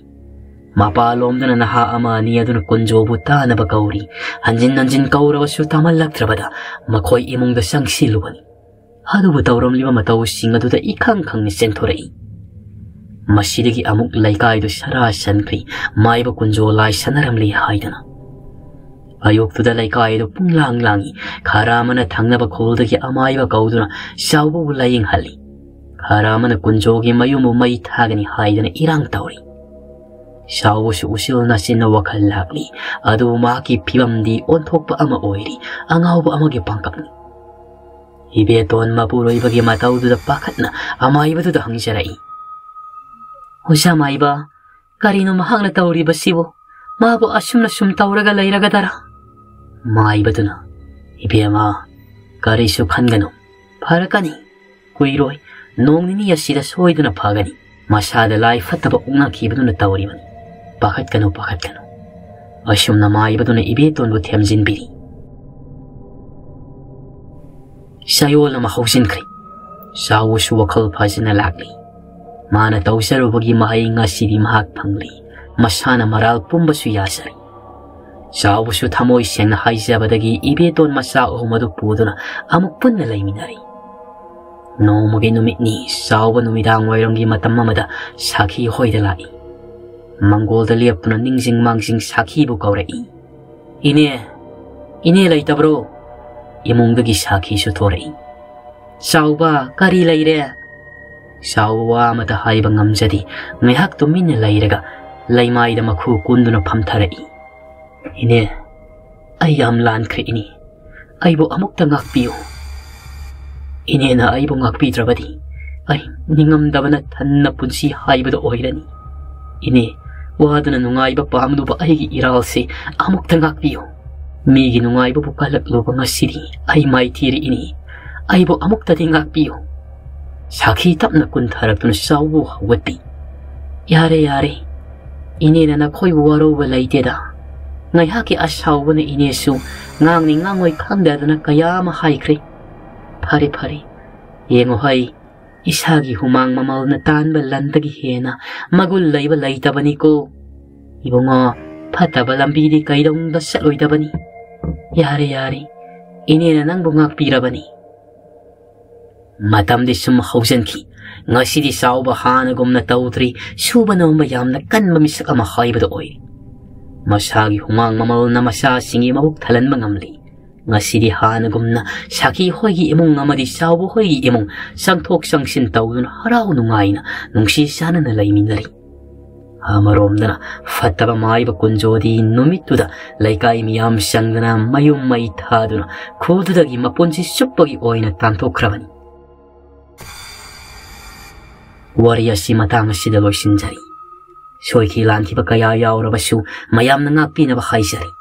ꯃꯄꯥꯂꯣꯝꯗꯅ ꯅꯍꯥ ꯑꯃ ꯑꯅꯤ ꯑꯗꯨꯅ ꯀꯨꯟꯖꯣꯕꯨ ꯇꯥꯅꯕ ꯀꯧꯔꯤ ꯍꯟꯖꯤꯟ ꯍꯟꯖꯤꯟ ꯀꯧꯔꯕꯁꯨ ꯇꯥꯃꯜꯂꯛꯇ꯭ꯔꯕꯗ ꯃꯈꯣꯏ ꯏꯃꯨꯡꯗ ꯆꯪꯁꯤꯜꯂꯨꯕꯅꯤ Aduh betauram lima matau singa duta ikang kang ni sentorei. Masidigi amuk laikai du sara sankri mai ba kunjo lai sanaram li haidana. Ayok tuda laikai du pung lang langi karamana thangna ba kholdagi amai ba kauduna shauba ulaying hali. Karamana kunjogi mayumu mai thagani haidana irang tauri. 샤오 시 우실 나신 와칼락리 아두 마기 피밤디 온톡바 아마 오이리 앙아오바 아마게 방각니 이베돈 마부로 이바게 마타우드다 빠갔나 아마 이바드도 항시라이 오샤마 이바 가리노 마항나 타오리 바시보 마보 아슘나 슘 타오라가 라이라가다라 마 이바드나 이베마 가리쇼 칸가노 파라카니 구이로이 농님이 야시다 소이드나 파가니 마샤다 라이 파타바 옥나 기바드나 타오리만 빠갔가노 빠갔가노 아슘나 마 이바드나 이베돈부 템진비리 ꯆꯌꯣꯜ ꯑꯃ ꯍꯧꯖꯤꯟꯈ꯭ꯔꯦ ꯆꯥꯎꯕꯁꯨ ꯋꯥꯈꯜ ꯐꯖꯅ ꯂꯥꯛꯂꯤ ꯃꯥꯅ ꯇꯧꯖꯔꯨꯕꯒꯤ ꯃꯍꯩ ꯉꯁꯤꯗꯤ ꯃꯍꯥꯛ ꯐꯪꯂꯤ ꯃꯁꯥꯅ ꯃꯔꯥꯜ ꯄꯨꯝꯕꯁꯨ ꯌꯥꯖꯔꯤ ꯆꯥꯎꯕꯁꯨ ꯊꯃꯣꯏ ꯁꯦꯡꯅ ꯍꯥꯏꯖꯕꯗꯒꯤ ꯏꯕꯦꯇꯣꯟ ꯃꯆꯥ ꯑꯍꯨꯝ ꯑꯗꯨ ꯄꯨꯗꯨꯅ ꯑꯃꯨꯛ ꯄꯨꯟꯅ ꯂꯩꯃꯤꯟꯅꯔꯤ ꯅꯣꯡꯃꯒꯤ ꯅꯨꯃꯤꯠꯅꯤ ꯆꯥꯎꯕ ꯅꯨꯃꯤꯗꯥꯡ ꯋꯥꯏꯔꯝꯒꯤ ꯃꯇꯝ ꯑꯃꯗ ꯁꯥꯈꯤ ꯍꯣꯏꯗ ꯂꯥꯛꯏ ꯃꯪꯒꯣꯜꯗ ꯂꯦꯞꯇꯨꯅ ꯅꯤꯡꯁꯤꯡ ꯃꯥꯡꯖꯤꯡ ꯁꯥꯈꯤꯕꯨ ꯀꯧꯔꯛꯏ ꯏꯅꯦ ꯏꯅꯦ ꯂꯩꯇꯕ꯭ꯔꯣ ꯏꯃꯨꯡꯗꯒꯤ ꯁꯥꯈꯤꯁꯨ ꯊꯣꯔꯛꯏ ꯆꯥꯎꯕ ꯀꯔꯤ ꯂꯩꯔꯦ ꯆꯥꯎꯕ ꯋꯥ ꯑꯃꯇ ꯍꯥꯏꯕ ꯉꯝꯖꯗꯦ ꯉꯥꯏꯍꯥꯛ ꯇꯨꯃꯤꯟꯅ ꯂꯩꯔꯒ ꯂꯩꯃꯥꯏꯗ ꯃꯈꯨ ꯀꯨꯟꯗꯨꯅ ꯐꯝꯊꯔꯛꯏ ꯏꯅꯦ ꯑꯩ ꯌꯥꯝ ꯂꯥꯟꯈ꯭ꯔꯦ ꯏꯅꯦ ꯑꯩꯕꯨ ꯑꯃꯨꯛꯇ ꯉꯥꯛꯄꯤꯌꯨ ꯏꯅꯦꯅ ꯑꯩꯕꯨ ꯉꯥꯛꯄꯤꯗ꯭ꯔꯕꯗꯤ ꯑꯩ ꯅꯤꯡꯉꯝꯗꯕꯅ ꯊꯟꯅ ꯄꯨꯟꯁꯤ ꯍꯥꯏꯕꯗꯣ ꯑꯣꯏꯔꯅꯤ ꯏꯅꯦ ꯋꯥꯗꯨꯅ ꯅꯨꯡꯉꯥꯏꯕ ꯄꯥꯝꯂꯨꯕ ꯑꯩꯒꯤ ꯏꯔꯥꯜꯁꯦ ꯑꯃꯨꯛꯇ ꯉꯥꯛꯄꯤꯌꯨ ꯃꯤꯒꯤ ꯅꯨꯡꯉꯥꯏꯕꯕꯨ ꯀꯜꯂꯛꯂꯨꯕ ꯉꯁꯤꯗꯤ ꯑꯩ ꯃꯥꯏꯊꯤꯔꯛꯏꯅꯤ ꯑꯩꯕꯨ ꯑꯃꯨꯛꯇꯗꯤ ꯉꯥꯛꯄꯤꯌꯨ ꯁꯥꯈꯤ ꯇꯞꯅ ꯀꯨꯟꯊꯔꯛꯇꯨꯅ ꯆꯥꯎꯕꯨ ꯍꯧꯒꯠꯄꯤ ꯌꯥꯔꯦ ꯌꯥꯔꯦ ꯏꯅꯦꯅ ꯅꯈꯣꯏꯕꯨ ꯋꯥꯔꯧꯕ ꯂꯩꯇꯦꯗ ꯉꯥꯏꯍꯥꯛꯀꯤ ꯑꯁꯥꯎꯕꯅ ꯏꯅꯦꯁꯨ ꯉꯥꯡꯅꯤ ꯉꯥꯡꯉꯣꯏ ꯈꯪꯗꯗꯅ ꯀꯌా ꯑꯃ ꯍꯥꯏꯈ꯭ꯔꯦ ꯐꯔꯦ ꯐꯔꯦ ꯌꯦꯡꯉꯣ ꯍꯩ ꯏꯁꯥꯒꯤ ꯍꯨꯃꯥꯡ ꯃꯃꯜꯅ ꯇꯥꯟꯕ ꯂꯟꯗꯒꯤ ꯍꯦꯟꯅ ꯃꯒꯨꯟ ꯂꯩꯕ ꯂꯩꯇꯕꯅꯤꯀꯣ ꯏꯕꯨꯡꯉꯣ ꯐꯠꯇꯕ ꯂꯝꯕꯤꯗꯤ ꯀꯩꯗꯧꯅꯨꯡꯗ ꯆꯠꯂꯣꯏꯗꯕꯅꯤ yari-yari, ininanan bungaktirabaní. Matamdi sumakawsanki, nga sidi sauba hanagom na tautri suba na umayam na kanmamisak amahay badoy. Masagi humang mamal na masasingi mabuktalan mangamli. Nga sidi hanagom na saki hoy imong nga madi saubo hoy imong sangtok sangsin taudun haraw nungay na nung sisana na laimin na. ꯑꯃꯔꯣꯝꯗꯅ ꯐꯠꯇꯕ ꯃꯥꯏꯕ ꯀꯨꯟꯖꯣꯗꯤ ꯅꯨꯃꯤꯠꯇꯨꯗ ꯂꯩꯀꯥꯏ ꯃꯤꯌꯥꯝ ꯆꯪꯗꯅ ꯃꯌꯨꯝ ꯃꯩ ꯊꯥꯗꯨꯅ ꯈꯨꯗꯨꯗꯒꯤ ꯃꯄꯨꯟꯁꯤ ꯆꯨꯞꯄꯒꯤ ꯑꯣꯏꯅ ꯇꯥꯟꯊꯣꯛꯈ꯭ꯔꯕꯅꯤ ꯋꯥꯔꯤ ꯑꯁꯤ ꯃꯇꯥꯡ ꯑꯁꯤꯗ ꯂꯣꯏꯁꯤꯟꯖꯔꯤ ꯁꯣꯏꯈꯤ ꯂꯥꯟꯈꯤꯕ ꯀꯌꯥ ꯌꯥꯎꯔꯕꯁꯨ ꯃꯌꯥꯝꯅ ꯉꯥꯛꯄꯤꯅꯕ ꯍꯥꯏꯖꯔꯤ